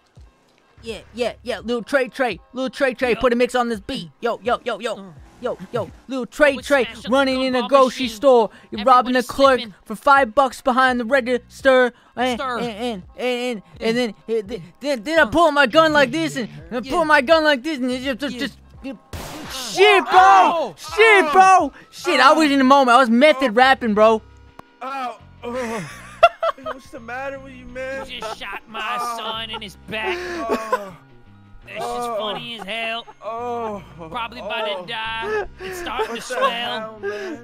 Yeah, yeah, yeah. Little Trey Trey. Little Trey Trey. Put a mix on this beat. Yo, yo, yo, yo. Yo, yo, little Trey Trey running in a grocery store. You're robbing a clerk for five bucks behind the register. Eh, eh, eh, and, Stir. and, and, and, and then, then, then, then I pull my gun like this, and I pull my gun like this, and it just, just, just Shit, bro! Shit, bro! Shit, I was in the moment. I was method rapping, bro. Oh, oh. What's the matter with you, man? You just shot my ah. son in his back. Ah. Oh, That's just ah. funny as hell. oh, Probably about oh. to die. It's starting to What the swell. hell,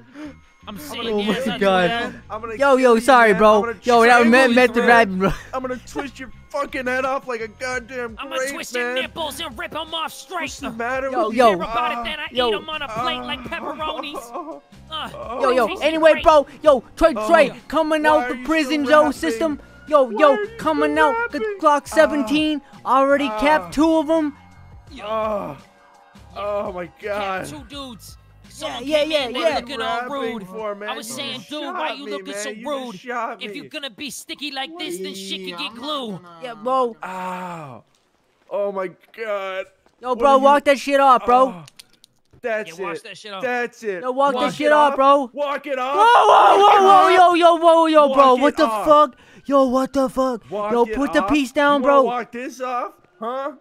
man? I'm Oh my God. swell. Yo, yo, sorry, bro. Yo, that was strangle me- you, method man. bro. I'm gonna twist your fucking head off like a goddamn I'm gonna twist man. your nipples and rip them off straight. What's the matter Yo, with yo. you? Hear about it, then I Yo. eat them on a plate like [LAUGHS] pepperonis. Oh, Uh, Yo, yo, anyway, great. bro, yo, Trey Oh, Trey, coming out the prison, still yo, rapping? system. Yo, Why yo, coming still out, the rapping? Glock 17, already Ah. capped two of them. oh, oh my god. Capped Two dudes. Someone yeah, came yeah, in, they yeah. looking all rude. for, man. I was You saying, dude, why you me, looking man. so rude? shot If you're gonna be sticky like this, then shit can get glue. Yeah, bro. Ow. Oh my god. Yo, What bro, are you- walk that shit off, bro. Oh, that's Yeah, wash it. that shit off. That's it. Yo, walk Walk that shit off, bro. Walk it off. whoa, whoa, whoa, whoa, yo, yo, whoa, yo, bro, what the off. fuck? Yo, what the fuck? Walk Yo, put the off. piece down, You bro. Walk this off, huh?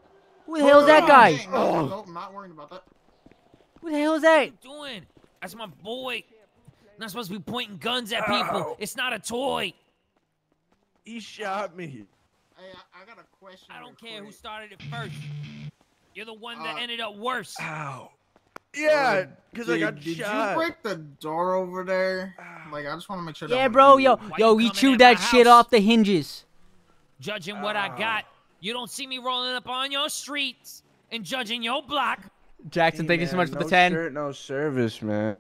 Who the hell's that guy? Hey, no, no, I'm not worrying about that. Who the hell is that? doing? That's my boy. Not supposed to be pointing guns at people. Ow. It's not a toy. He shot me. Hey, I, I got a question. I don't real care who started it first. You're the one that Uh, ended up worse. Ow. Yeah, because I Did- got did shot. you break the door over there? Like, I just want to make sure. that Yeah, wasn't bro, yo, Why yo, you he chewed that my shit off the hinges. Judging what I got, you don't see me rolling up on your streets and judging your block. Jackson, Hey, thank you so man, much for no the 10. Shirt, no service, man.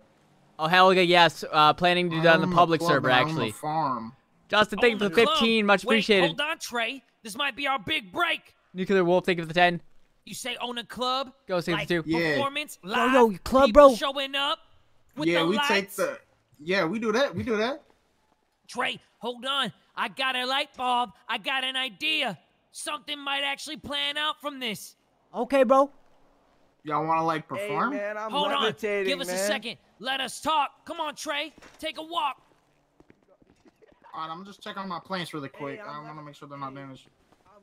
Oh, Helga, yes. Uh, planning to do that on the public club server, and I'm actually. farm. Justin, thank you for the the club. 15. Much Wait, appreciated. hold on, Trey. This might be our big break. Nuclear Wolf, thank you for the 10. You say own a club? Go, save like the two. Yeah. performance, Yo, live, yo, club, people bro. showing up with Yeah, the we lights. take the. Yeah, we do that. We do that. Trey, hold on. I got a light bulb. I got an idea. Something might actually plan out from this. Okay, bro. Y'all want to like Hey, perform? man, I'm Hold on. levitating, Give us man. a second. Let us talk. Come on, Trey. Take a walk. All right, I'm just checking on my plants really quick. I want to make sure they're not damaged.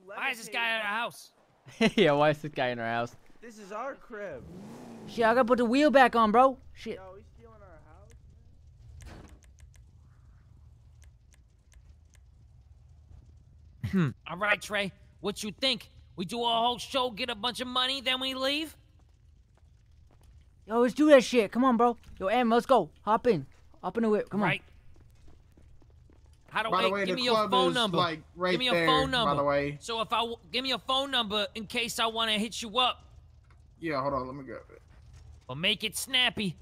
Why is this guy in our house? [LAUGHS] yeah, why is this guy in our house? This is our crib. Shit, I gotta put the wheel back on, bro. Shit. Yo, he's stealing our house. Hmm. [CLEARS THROAT] All right, Trey. What you think? We do a whole show, get a bunch of money, then we leave? Yo, let's do that shit. Come on, bro. Yo, Em, let's go. Hop in. Hop in the whip. Come on. right. How do By the I way, give the me your club phone is, number? like, right give me your there, phone by the way. So if I give me a phone number in case I want to hit you up, Yeah, hold on. Let me grab it. but make it snappy,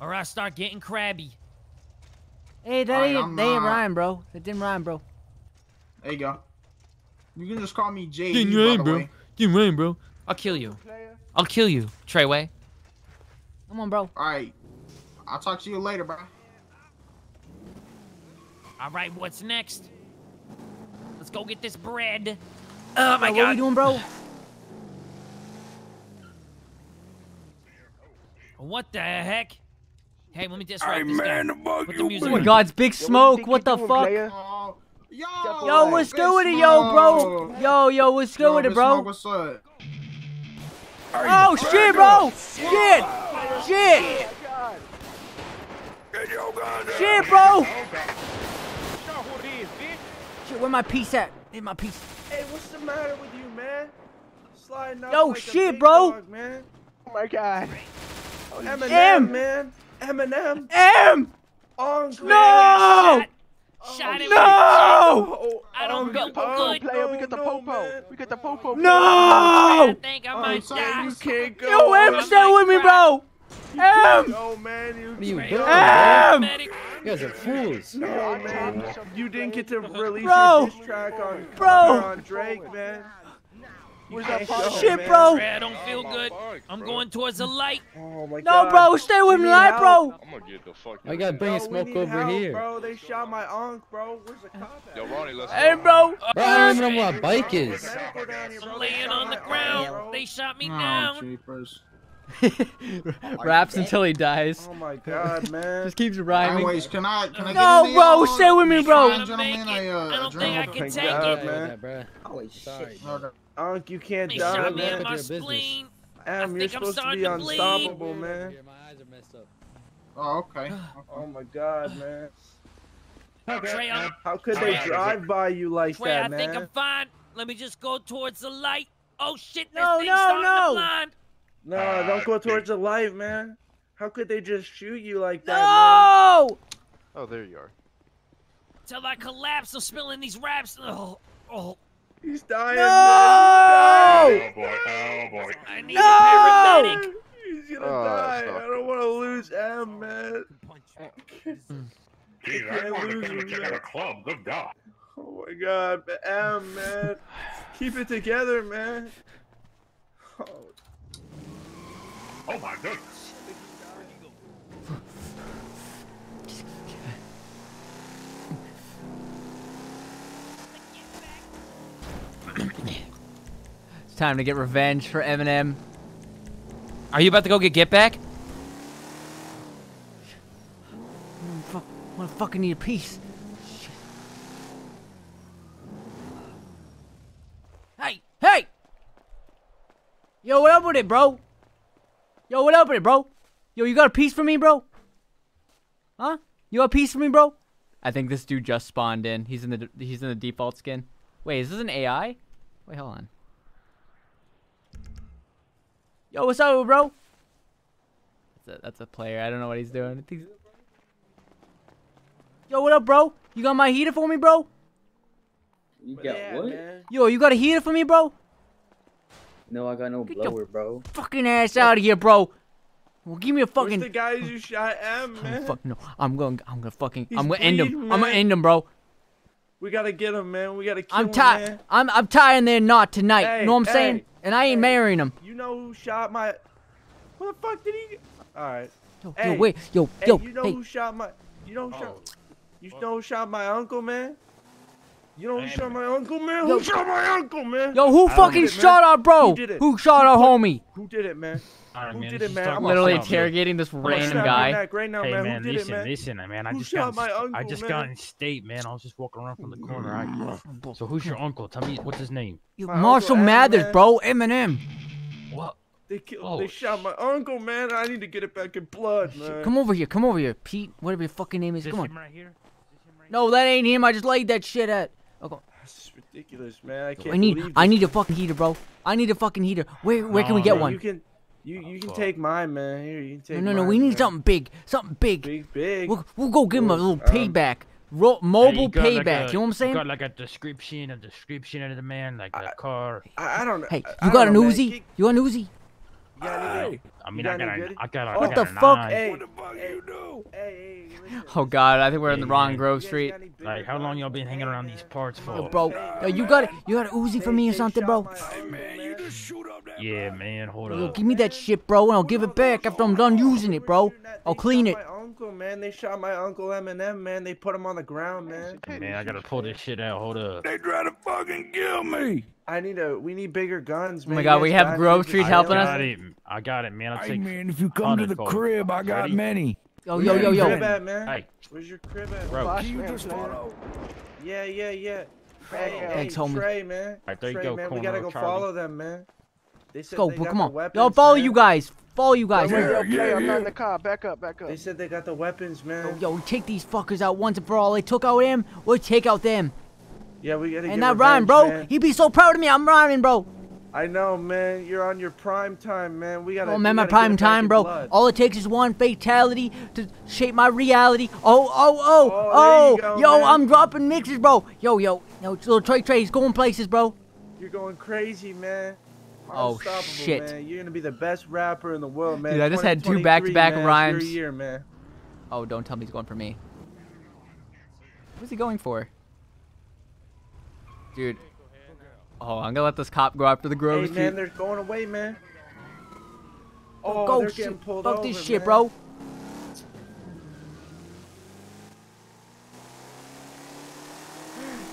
or I start getting crabby. Hey, that Alright, ain't, I'm they ain't rhyme, bro. That didn't rhyme, bro. There you go. You can just call me JD, Getting by rain, the bro. way. Getting rain, bro. I'll kill you. I'll kill you, Treyway. Come on, bro. All right. I'll talk to you later, bro. All right, what's next? Let's go get this bread. Oh, oh my Yo, god. What are we doing, bro? What the heck? Hey, let me disrupt this guy. Put the music Oh my god, it's Big Smoke. What the fuck? Oh, yo, Yo, what's Big good with it, yo, bro? Yo, yo, what's good Yo, with it, bro? Smoke, what's up? Oh shit, bro! Shit! Shit! Shit, bro. Show who it is, bitch. Shit, where my piece at? Where my piece? Hey, what's the matter with you, man? Sliding up Yo, like shit, big bro. dog, man. Oh my god. Oh, Eminem, M. man. Eminem. M. Uncle. No. Oh, Shot him. No. I don't feel Oh, good. Player, we got the oh, popo. man. We got the popo. No. I think I I'm might oh, sorry, die. you can't go. Yo, M, stay with me, bro. M. No, man. You, What are you doing, M. Medic. You guys are fools. No, man. You didn't get to release Bro. your diss track on, Bro. on Drake, man. You Where's that go, pod? Shit, man. bro. Trey, I don't feel good. I'm going towards the light. Oh my No, God. bro, stay with me, light, bro. I'm gonna get the fuck I gotta bring a smoke over help, here. Bro, they shot my uncle, bro. Where's the cop at? Yo, Ronnie, let's Hey, go. bro. Bro, I don't even know what a bike is. Medical down here, bro. I'm laying on the ground. bro. They shot me Oh, down. jeepers. [LAUGHS] Raps until he dies. Oh my god, [LAUGHS] man. Just keeps rhyming. Anyways, can I can I get No, any, bro, uh, stay with me, bro. fine I, uh, I don't think I can take God, it. man. bruh. Holy Sorry. shit. Okay. Unc, you can't They die, shot me in man. my your spleen. Am, you're think I'm supposed to be to bleed. unstoppable, man. My eyes are messed up. Oh, okay. [SIGHS] Oh my god, man. Trey, I'm, How could they drive by you like Trey, I think I'm fine. Let me just go towards the light. Oh shit, this No, thing's no, no. No, ah, don't go towards the light, man. How could they just shoot you like that, No. Oh, there you are. Till I collapse, I'm spilling these raps. Oh, oh. Man? He's dying, No. Oh boy, oh boy. I need No. a paramedic. man. He's gonna Oh, die. I don't want to lose M, man. Uh, [LAUGHS] Dude, I wanted to come and check out a club. Good God. Oh my god, M, man. Keep it together, man. Oh, Oh my goodness. It's time to get revenge for Eminem. Are you about to go get Get Back? I wanna fucking need a piece. Shit. Hey, hey! Yo, what up with it, bro? Yo, what up with it, bro? Yo, you got a piece for me, bro? Huh? You got a piece for me, bro? I think this dude just spawned in. He's in the he's in the default skin. Wait, is this an AI? Wait, hold on. Yo, what's up, bro? That's a, that's a player. I don't know what he's doing. He's- Yo, what up, bro? You got my heater for me, bro? You got yeah, what? man. Yo, you got a heater for me, bro? No, I got no Get your blower, bro. Fucking ass out of here, bro. Well, give me a Where's fucking. the guys you shot M, Oh, man? fuck no. I'm going. I'm gonna fucking. He's I'm gonna end him. bleeding, I'm gonna end him, bro. We gotta get him, man. We gotta kill I'm him, man. I'm I'm tying their knot tonight. Hey, you know what I'm hey, saying? And I ain't hey. marrying him. You know who shot my? What the fuck did he? All right. Yo, Hey, yo, wait, yo, Hey, yo, you know hey. who shot my? You know who Oh. shot? You know who shot my uncle, man? You know who Man. shot my uncle, man? Yo. Who shot my uncle, man? Yo, who I fucking did it, man. shot our bro? Who did it? Who shot our homie? Who did it, man? Alright, Who man, did this it, is man? I'm Literally interrogating this random guy. right now, Hey man. man, Who did listen, it, man? listen, man. I Who just shot got in, my st- I just man? got in state, man. I was just walking around from the corner. I, so who's your uncle? Tell me what's his name? My Marshall Uncle Mathers, man. bro. Eminem. What? They killed. Oh, they shot my uncle, man. I need to get it back in blood, man. Come over here. Come over here, Pete. Whatever your fucking name is. Is this Come on. him right here? Is this him right No, that ain't him. I just laid that shit at. Okay. This is ridiculous, man. I can't I need. I need a fucking heater, bro. I need a fucking heater. Where Where can we No, get no, one? You can, you you can fuck. take mine, man. Here, you can take. No, no, no. mine, We need man. something big. Something big. big, big. We'll, we'll go give him a little Um, payback. Ro- Hey, mobile you got like payback. a- you know what I'm saying? You got like a description, a description of the man, like the car. I, I don't know. Hey, you don't got an know, man. Uzi? You got an Uzi? You uh, I mean, I got got, a, goodies? I got, a, What the fuck? nine. Hey, What the fuck you do? hey, hey. Oh God, I think we're in the wrong man. Grove Street. got any bigger Like, how long y'all been hanging around these man. parts Yo, for? bro. Yo, you got it. You got an Uzi for me or something, bro? my Man, you just shoot up that. Yeah, man, hold Yo, up. give me that shit, bro, and I'll give it back after I'm done using it, bro. I'll clean it. My uncle, man. They shot my uncle Eminem, man. They put him on the ground, man. Man, I gotta pull this shit out. Hold up. They try to fucking kill me. I need a. We need bigger guns, oh man. Oh my God, guys we have got Grove bigger Street helping us? got it. I got it, man. I'll Hey take. man, if you come to the 100 for crib, I got Ready? many. Yo, Where's yo, yo, your yo. crib at, man? Hey, Where's your crib at? bro. Can you just follow? Yeah, yeah, yeah. Hey, hey, Thanks, homie. Trey, man. Right, there you Trey, go, man. We gotta go Charlie. follow them, man. They Let's go, they bro. got Come the on. Yo, follow man. you guys. Follow you guys. Wait, okay, I'm not in the car. Back up, back up. They said they got the weapons, man. Yo, we take these fuckers out once and for all. They took out him. We'll take out them. Yeah, we gotta And get that Ryan, revenge, bro. man. He'd be so proud of me. I'm rhyming, bro. I know, man. You're on your prime time, man. We gotta. Oh man, my gotta get prime time, bro. blood. All it takes is one fatality to shape my reality. Oh, oh, oh, Oh, oh, there you oh. go, yo, man. I'm dropping mixes, bro. Yo, yo, yo, little Trey Trey, he's going places, bro. You're going crazy, man. Oh, shit. Man. You're gonna be the best rapper in the world, man. Dude, I just had two back-to-back it's rhymes. Year, man. Oh, don't tell me he's going for me. What's he going for? Dude. Oh, I'm gonna let this cop go after the Grove Hey, man, they're going away, man. Oh, oh Go they're shit. getting pulled Fuck over, this shit, man. bro.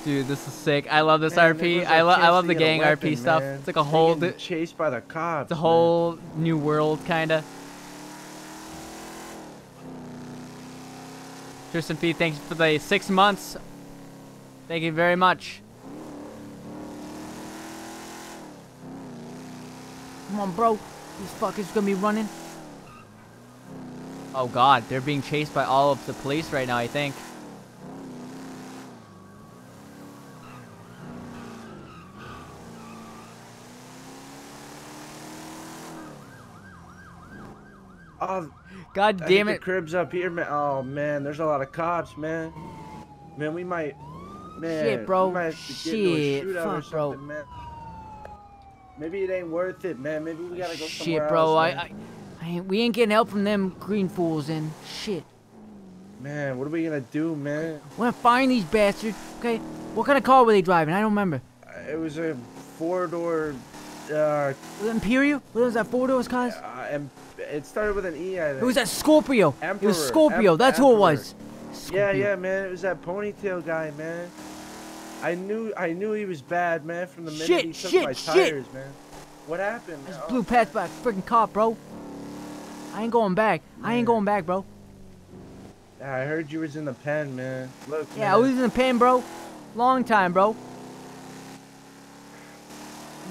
Dude, this is sick. I love this Man, RP. was I, a lo- I love the gang weapon, RP stuff. It's like a whole, getting di- chased by the cops. it's a man. whole new world, kinda. Tristan P, thanks for the six months. Thank you very much. Come on, bro. These fuckers gonna be running. Oh god, they're being chased by all of the police right now, I think. Oh, God damn it. Crib's up here, man. Oh man, there's a lot of cops, man. Man, we might. Man, Shit, bro. We might have to get into a Shit, fuck, bro. man. Maybe it ain't worth it, man. Maybe we gotta go somewhere Shit, bro. else, I. I, I ain't, we ain't getting help from them green fools and shit. Man, what are we gonna do, man? We're gonna find these bastards. Okay, what kind of car were they driving? I don't remember. It was a four-door. Uh, Imperial? What was that four doors cars? uh, it started with an E, I think. It was that Scorpio. it was Scorpio. Em- That's who it was. Yeah, Scorpio. yeah, man. It was that ponytail guy, man. I knew, I knew he was bad, man, from the minute Shit, he took shit, my shit. tires, man. What happened? Just Oh, blew past by a freaking cop, bro. I ain't going back. I ain't going back, bro. yeah, I heard you was in the pen, man. Look, Yeah, I was in the pen, bro. Long time, bro.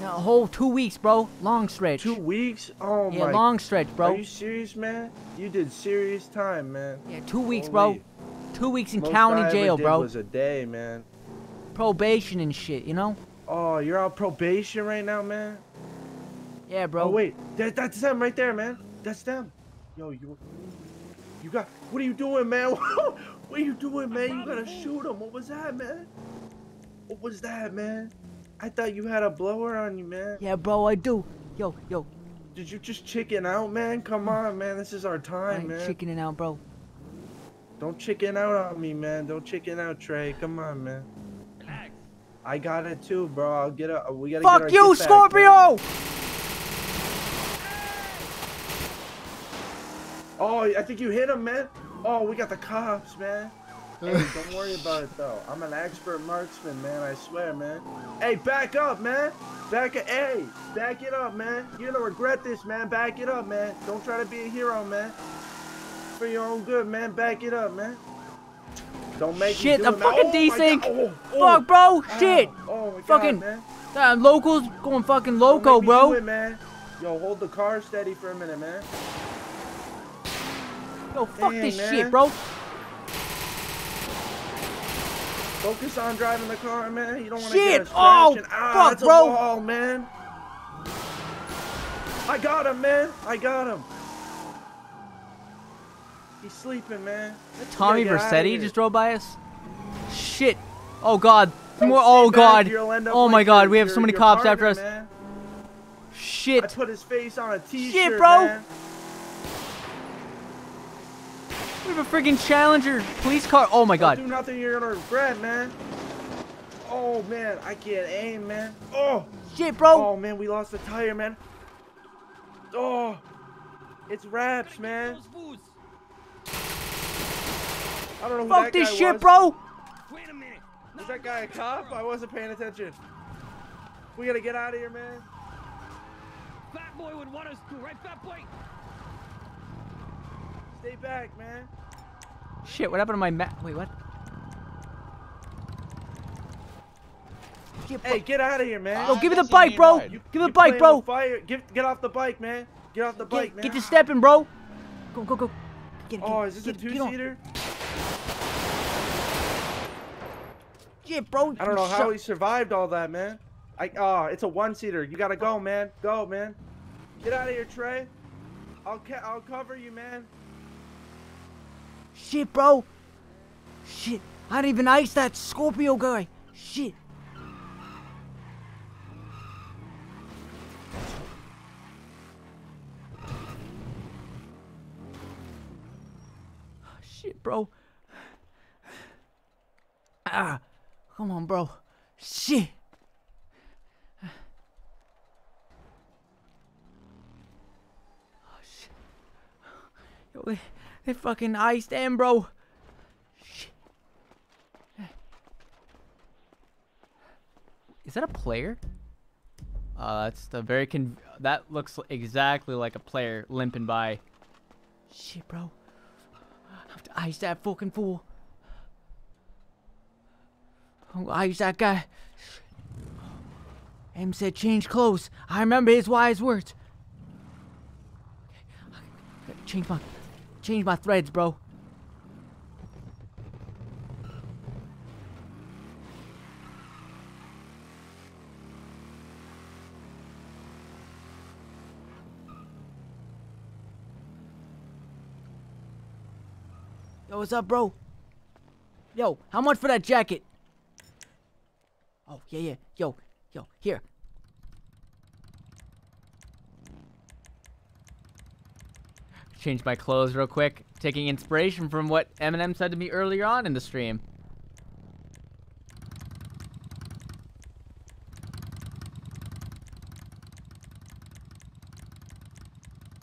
A whole two weeks, bro. Long stretch. Two weeks? Oh Yeah, my. long stretch, bro. Are you serious, man? You did serious time, man. Yeah, two weeks, Holy- bro. Two weeks in Most county I jail, bro. Was a day, man. Probation and shit, you know? Oh, you're on probation right now, man. Yeah, bro. Oh wait, that, that's them right there, man. That's them. Yo, you, you got. What are you doing, man? [LAUGHS] what are you doing, man? You gotta shoot him. What was that, man? What was that, man? I thought you had a blower on you, man. Yeah, bro, I do. Yo, yo, Did you just chicken out, man? Come mm. on, man. This is our time, man. chickening out, bro. Don't chicken out on me, man. Don't chicken out, Trey. Come on, man. I got it too, bro. I'll get a. Uh, we gotta. Fuck get you, get back. Scorpio! Oh, I think you hit him, man. Oh, we got the cops, man. Hey, don't worry about it though. I'm an expert marksman, man. I swear, man. Hey, back up, man. Back it. Hey, back it up, man. You're gonna regret this, man. Back it up, man. Don't try to be a hero, man. For your own good, man. Back it up, man. Don't make Shit, do the it, man. fucking Oh desync. Oh, oh. Fuck, bro. Ah, Shit. Oh my Fucking- God, man. Uh, locals going fucking loco, bro. do it, man. Yo, hold the car steady for a minute, man. Yo, fuck Dang, this man. shit, bro. Focus on driving the car, man. You don't want to Shit. get a Oh, ah, fuck, bro. wall, man. I got him, man. I got him. He's sleeping, man. We Tommy gotta get outta Vercetti just drove by us? Shit. Oh god. More, oh god. you'll end up Oh my god, we have your- so many cops after us. man. I Shit. put his face on a t-shirt, bro. man. We have a freaking Challenger police car. Oh my god. Don't do nothing you're gonna regret, man. Oh man, I can't aim, man. Oh, Shit, bro. oh man, we lost the tire, man. Oh, it's raps, man. I don't know who Fuck that this guy shit, was. bro. Wait a minute. Was that guy a cop? I wasn't paying attention. We gotta get out of here, man. Fat boy would want us to, right, fat boy? Stay back, man. Shit, what happened to my map? Wait, what? Hey, get out of here, man. Yo, give me the bike, bro. Give me the bike, bro. Fire. Give, get off the bike, man. Get off the bike, Get, man. get to stepping, bro. Go, go, go. Get, oh, get- is this a get- get two-seater? Shit, bro. I don't know how he survived all that, man. I oh, it's a one-seater. You gotta go, man. Go, man. Get out of here, Trey. I'll ca- I'll cover you, man. Shit, bro. Shit. I didn't even ice that Scorpio guy. Shit. Shit, bro. Ah. Come on, bro. Shit. Oh, shit. Yo, they, fucking iced him, bro. Shit. Is that a player? Uh, that's the very con. That looks exactly like a player limping by. Shit, bro. I have to ice that fucking fool. I'm gonna ice that guy. M said change clothes. I remember his wise words. Okay, Change my, change my threads, bro. Yo, what's up, bro? Yo, how much for that jacket? Oh, yeah, yeah. Yo, yo, here. Change my clothes real quick, taking inspiration from what Eminem said to me earlier on in the stream.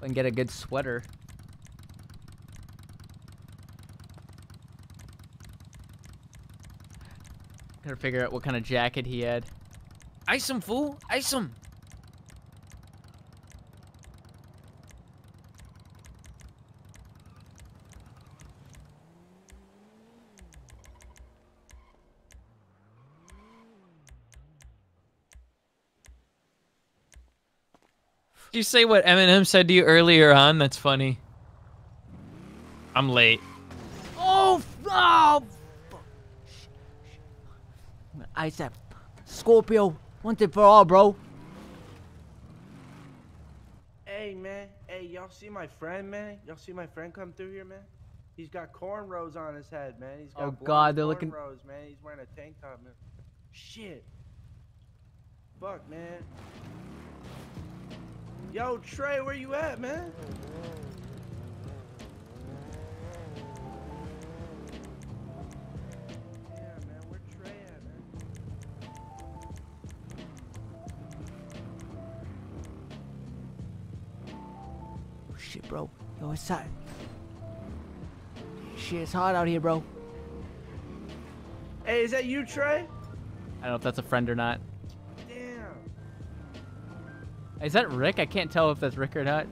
And get a good sweater. Gotta figure out what kind of jacket he had. Ice him, fool. Ice him. You say what Eminem said to you earlier on? That's funny. I'm late. Oh, f- oh, fuck. Ice that Scorpio once and for all, bro. Hey, man. Hey, y'all see my friend, man? Y'all see my friend come through here, man? He's got cornrows on his head, man. He's got Oh, blonde God, they're looking- cornrows, man. He's wearing a tank top, man. Shit. Fuck, man. Yo, Trey, where you at, man? Yeah, man. Where Trey at, man? Oh, shit, bro. Yo, it's hot. Shit, it's hot out here, bro. Hey, is that you, Trey? I don't know if that's a friend or not. Damn. Is that Rick? I can't tell if that's Rick or not.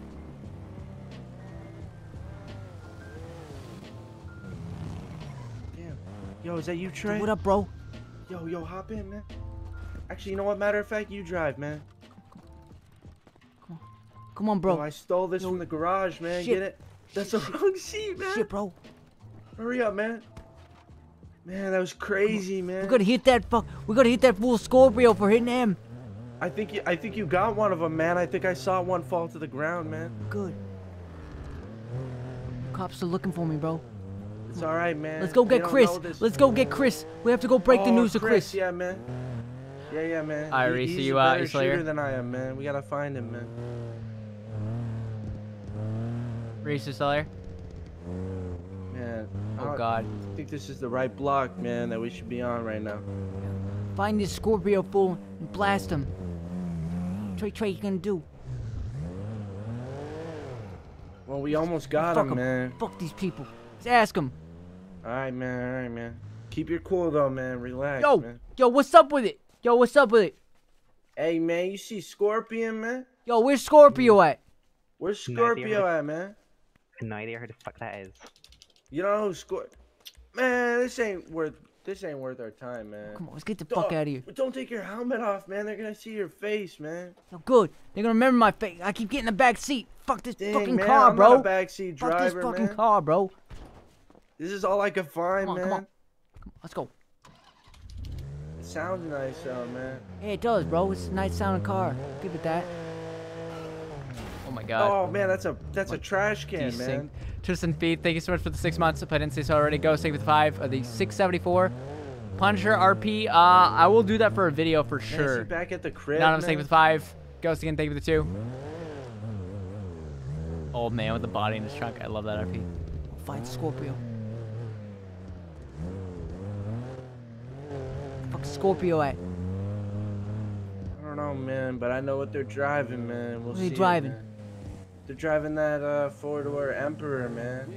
Damn. Yo, is that you, Trey? What up, bro? Yo, yo, hop in, man. Actually, you know what? Matter of fact, you drive, man. Come on, bro. Yo, I stole this from the garage, man. shit. Get it? That's the wrong seat, man. Shit, bro. Hurry up, man. Man, that was crazy, man. We gotta hit that fuck. We gotta hit that fool Scorpio for hitting him. I think you, I think you got one of them, man. I think I saw one fall to the ground, man. Good. Cops are looking for me, bro. It's all right, man. Let's go get don't Chris. this. Let's go get Chris. We have to go break the Oh, news to Chris. Yeah, man. Yeah, yeah, man. All right, He- Reese, you, a uh, better you still than I am, man. We gotta find him, man. Reese is still here? Man. I Oh, don't God. think this is the right block, man, that we should be on right now. Find this Scorpio fool and blast him. Trey, Trey, you gonna do? Well, we almost got Fuck him, 'em. man. Fuck these people. Let's ask him. All right, man. All right, man. Keep your cool though, man. Relax, Yo, man. yo, what's up with it? Yo, what's up with it? Hey, man. You see Scorpion, man? Yo, where's Scorpio mm. at? Where's No Scorpio who- at, man? No idea who the fuck that is. You don't know who Scor? Man, this ain't worth This ain't worth our time, man. Come on, let's get the fuck Dog, out of here. Don't take your helmet off, man. They're gonna see your face, man. So good. They're gonna remember my face. I keep getting the back seat. Fuck this Dang, fucking man, car, I'm bro. Not a backseat Fuck this fucking man. car, bro. This is all I could find, Come on, man. come on. Let's go. It sounds nice, though, man. Hey, it does, bro. It's a nice sounding car. Give it that. Oh my god. Oh man, that's a that's a trash can, Desync. man. Tristan Feet, thank you so much for the six months. If I didn't say so already, go save with five. Uh, the 674 Punisher RP. Uh, I will do that for a video for sure. he back at the crib, Not on save man? with five. Ghost again, thank you for the two. Old man with the body in his trunk. I love that RP. Find Scorpio. Fuck Scorpio at? I don't know, man, but I know what they're driving, man. We'll What are they see it, driving? man. They're driving that uh, four-door Emperor, man.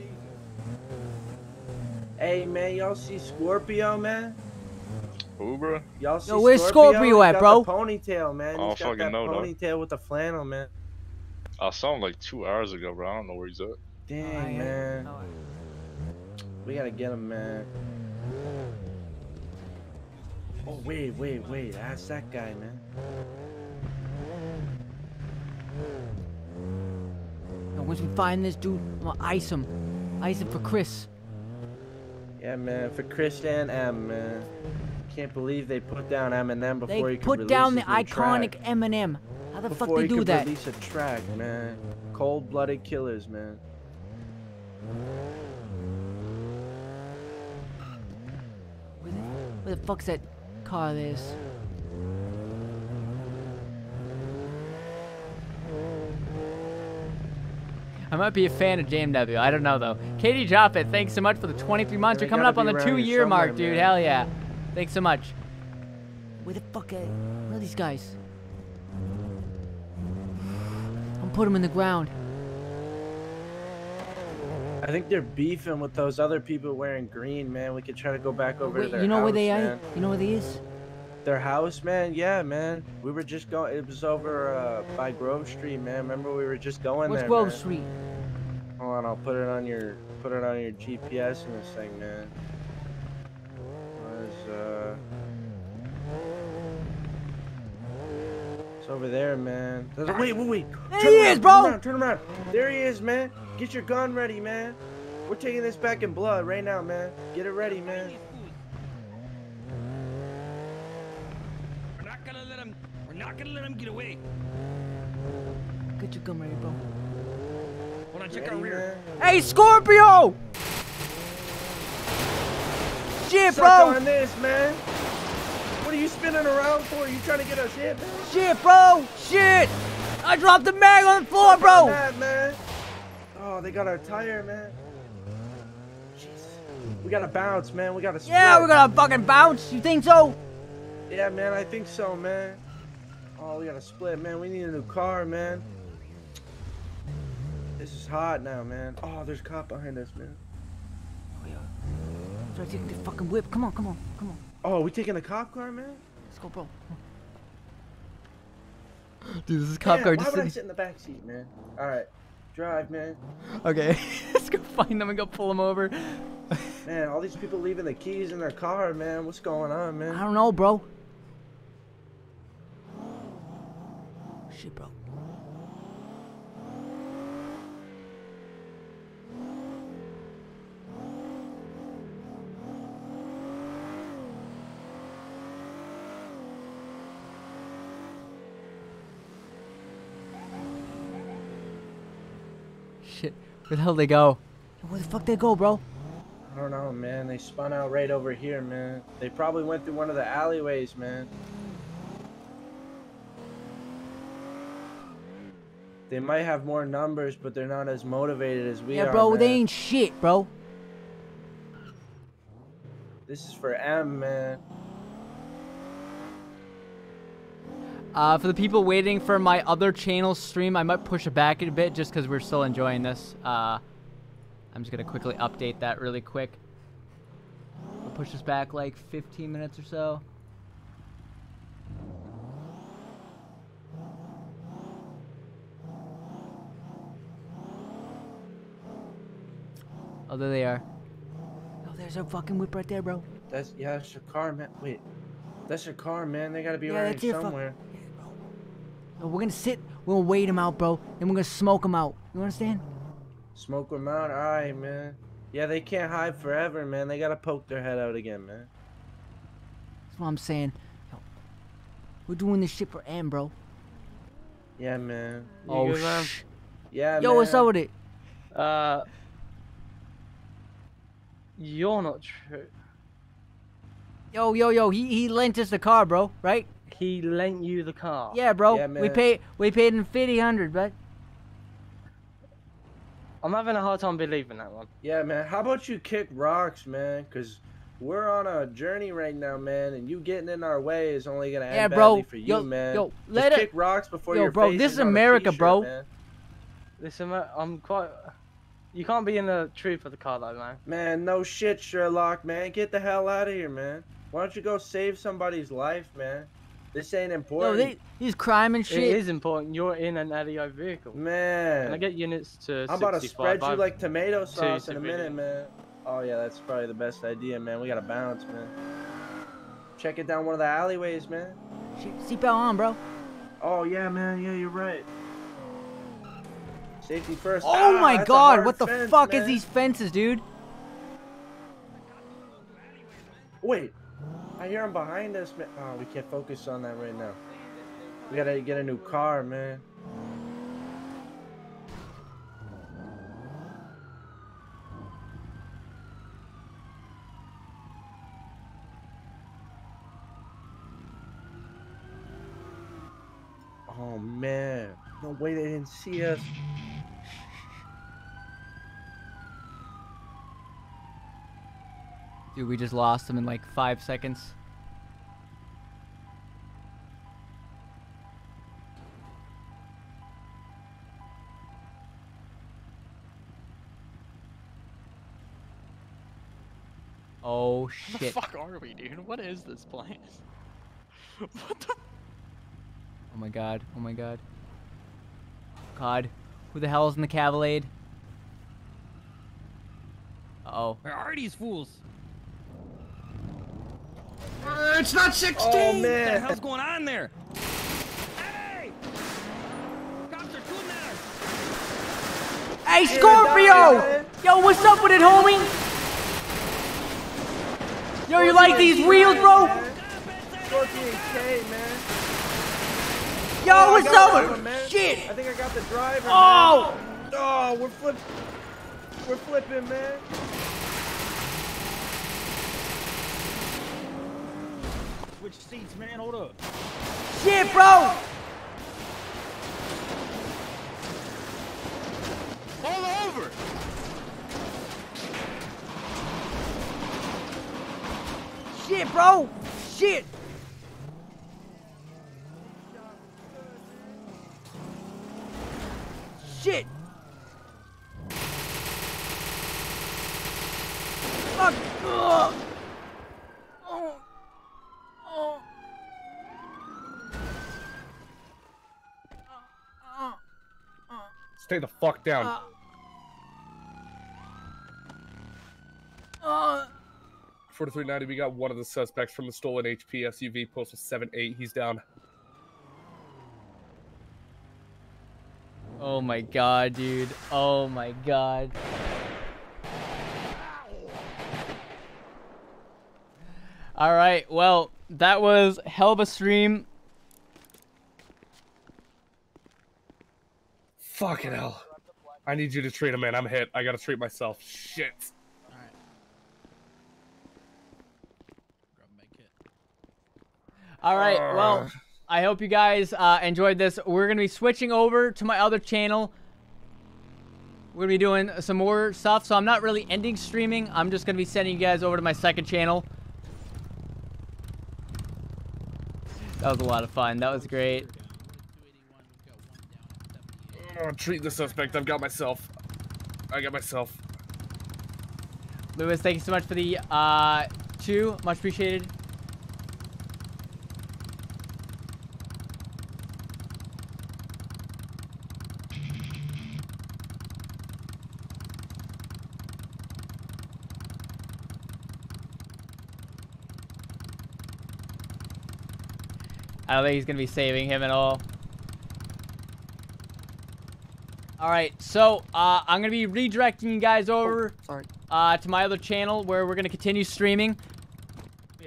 Hey, man, y'all see Scorpio, man? Who, bro? Y'all see Yo, where's Scorpio? Scorpio at, bro? The ponytail, man. I don't He's got fucking that know, dog. ponytail with the flannel, man. I saw him like two hours ago, bro. I don't know where he's at. Dang, man. We gotta get him, man. Oh, wait, wait, wait. Ask that guy, man. Once we find this dude, I'm gonna ice him. Ice him for Chris. Yeah, man, for Chris and M, man. Can't believe they put down Eminem before They he could put down the iconic track. Eminem. How the fuck Before they he do could that? release a track, man. Cold-blooded killers, man. Where the fuck's that car of I might be a fan of JMW. I don't know though. Katie Joffit, thanks so much for the 23 months. You're coming up on the two-year mark, dude. man. Hell yeah. Thanks so much. Where the fuck at? Where are these guys? I'm putting them in the ground. I think they're beefing with those other people wearing green, man. We could try to go back over to their you know where they house, are? You know where they is? Their house, man. Yeah, man. We were just going. It was over uh, by Grove Street, man. Remember we were just going What's there. Grove man. Street? Hold on, I'll put it on your put it on your GPS in this thing, man. Was uh, it's over there, man. There's a- wait, wait, wait. There Turn he around, is, bro. Turn around, turn around. There he is, man. Get your gun ready, man. We're taking this back in blood right now, man. Get it ready, man. We're not gonna let him. We're not gonna let him get away. Get your gun ready, bro. Hold on, check our Ready, rear. man. Hey, Scorpio! Shit, Suck bro! on this, man. What are you spinning around for? Are You trying to get us hit, man? Shit, bro! Shit! I dropped the mag on the floor, Suck on bro! that, man. Oh, they got our tire, man. We gotta bounce, man. We gotta. Yeah, we're gonna fucking bounce. You think so? Yeah, man. I think so, man. Oh, we gotta split, man. We need a new car, man. This is hot now, man. Oh, there's a cop behind us, man. Oh, Try to take the fucking whip. Come on, come on, come on. Oh, we taking a cop car, man? Let's go, bro. [GASPS] Dude, this is cop Damn, car Why just would I sitting. sit in the back seat, man? All right, drive, man. Okay, [LAUGHS] let's go find them and go pull them over. Man, all these people leaving the keys in their car, man. What's going on, man? I don't know, bro. Shit, bro. Shit, where the hell they go? Where the fuck they go, bro? I don't know, man. They spun out right over here, man. They probably went through one of the alleyways, man. They might have more numbers, but they're not as motivated as we yeah, are. bro, they ain't shit, bro. This is for M, man. Uh, for the people waiting for my other channel stream, I might push it back a bit just because we're still enjoying this. Uh, I'm just gonna quickly update that really quick. We'll push this back like 15 minutes or so. There they are. Oh, there's a fucking whip right there, bro. That's yeah, that's your car, man. Wait, that's your car, man. They gotta be Yeah, around that's here your somewhere. No, we're gonna sit. We're gonna wait him out, bro. Then we're gonna smoke him out. You understand? Smoke them out, alright, man. Yeah, they can't hide forever, man. They gotta poke their head out again, man. That's what I'm saying. Yo, we're doing this shit for M, bro. Yeah, man. You Oh, good, man? sh- Yeah, Yo, what's up with it? Uh, you're not true. Yo, yo, yo. He he lent us the car, bro. Right? He lent you the car. Yeah, bro. Yeah, we paid we paid him fifty hundred, but I'm having a hard time believing that one. Yeah, man. How about you kick rocks, man? Cause we're on a journey right now, man, and you getting in our way is only gonna end Yeah, bro. badly for you, Yo- man. yo, Just let it- kick rocks before Yo, your bro, face this is on a America, t-shirt, bro. Man. Listen, mate, I'm quite. You can't be in the truth of the car, though, man. Man, no shit, Sherlock, man. Get the hell out of here, man. Why don't you go save somebody's life, man? This ain't yo, important. they these crime and shit. is important. You're in an LEO vehicle. Man. Can I get units to I'm about to spread you like tomato two sauce in a minute, man. Oh yeah, that's probably the best idea, man. We gotta bounce, man. Check it down one of the alleyways, man. Shit, Seatbelt on, bro. Oh yeah, man. Yeah, you're right. Safety first. Oh Ah, my god, what the fence, fuck is these fences, dude? Wait, I hear him behind us, man. Oh, we can't focus on that right now. We gotta get a new car, man. Oh man, no way they didn't see us. Dude, we just lost him in like five seconds. Oh Where the shit. fuck are we, dude? What is this place? [LAUGHS] what the? Oh my god. Oh my god. God. Who the hell is in the Cavalcade? Uh oh. Where are these fools? Uh, it's not 16! Oh What the man. hell's going on there? Hey! Cops are shooting at! Hey, Scorpio! Yo, what's up with it, homie? Yo, you like these wheels, bro? Scorpion K, man. Yo, Oh, I up that one, man. Shit! I think I got the driver. Oh! man. Oh, we're flip. We're flipping, man. Switch seats, man. Hold up. Shit, bro! All over! Shit, bro! Shit! Shit! Fuck! Ugh. Oh. Oh. Stay the fuck down. Uh. Uh. 4390, we got one of the suspects from the stolen HP SUV, postal 78. He's down. Oh my god, dude. Oh my god. All right. Well, that was hell of a stream. Fucking hell. I need you to treat him, man. I'm hit. I gotta treat myself. Shit. All right. Uh. Well, I hope you guys uh, enjoyed this. We're gonna be switching over to my other channel. We're gonna be doing some more stuff. So I'm not really ending streaming. I'm just gonna be sending you guys over to my second channel. That was a lot of fun. That was great. Oh, treat the suspect. I've got myself. I got myself. Lewis, thank you so much for the uh, two. Much appreciated. I don't think he's going to be saving him at all. All right, so uh, I'm gonna be redirecting you guys over sorry. Uh, to my other channel where we're gonna continue streaming.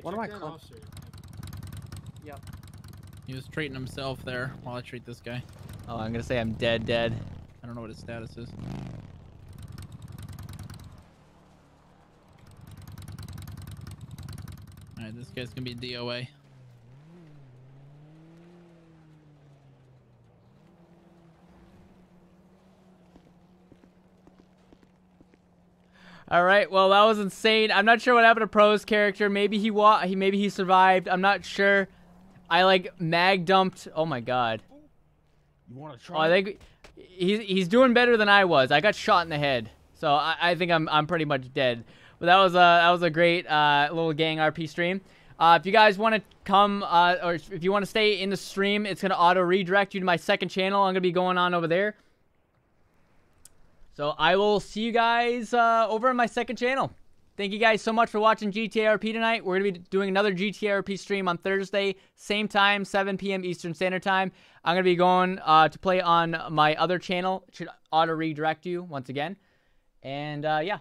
One of my cl- Yep. He was treating himself there while I treat this guy. Oh, I'm gonna say I'm dead, dead. I don't know what his status is. Alright, this guy's gonna be DOA. All right, well that was insane. I'm not sure what happened to Pro's character. Maybe he wa he maybe he survived. I'm not sure. I like mag dumped. Oh my god. You want to Oh, I think he's he's doing better than I was. I got shot in the head, so I, I think I'm I'm pretty much dead. But that was a that was a great uh, little gang RP stream. Uh, if you guys want to come uh, or if you want to stay in the stream, it's gonna auto redirect you to my second channel. I'm gonna be going on over there. So I will see you guys uh, over on my second channel. Thank you guys so much for watching GTA RP tonight. We're going to be doing another GTA RP stream on Thursday, same time, 7 p.m. Eastern Standard Time. I'm going to be going uh, to play on my other channel. It should auto redirect you once again. And uh, yeah,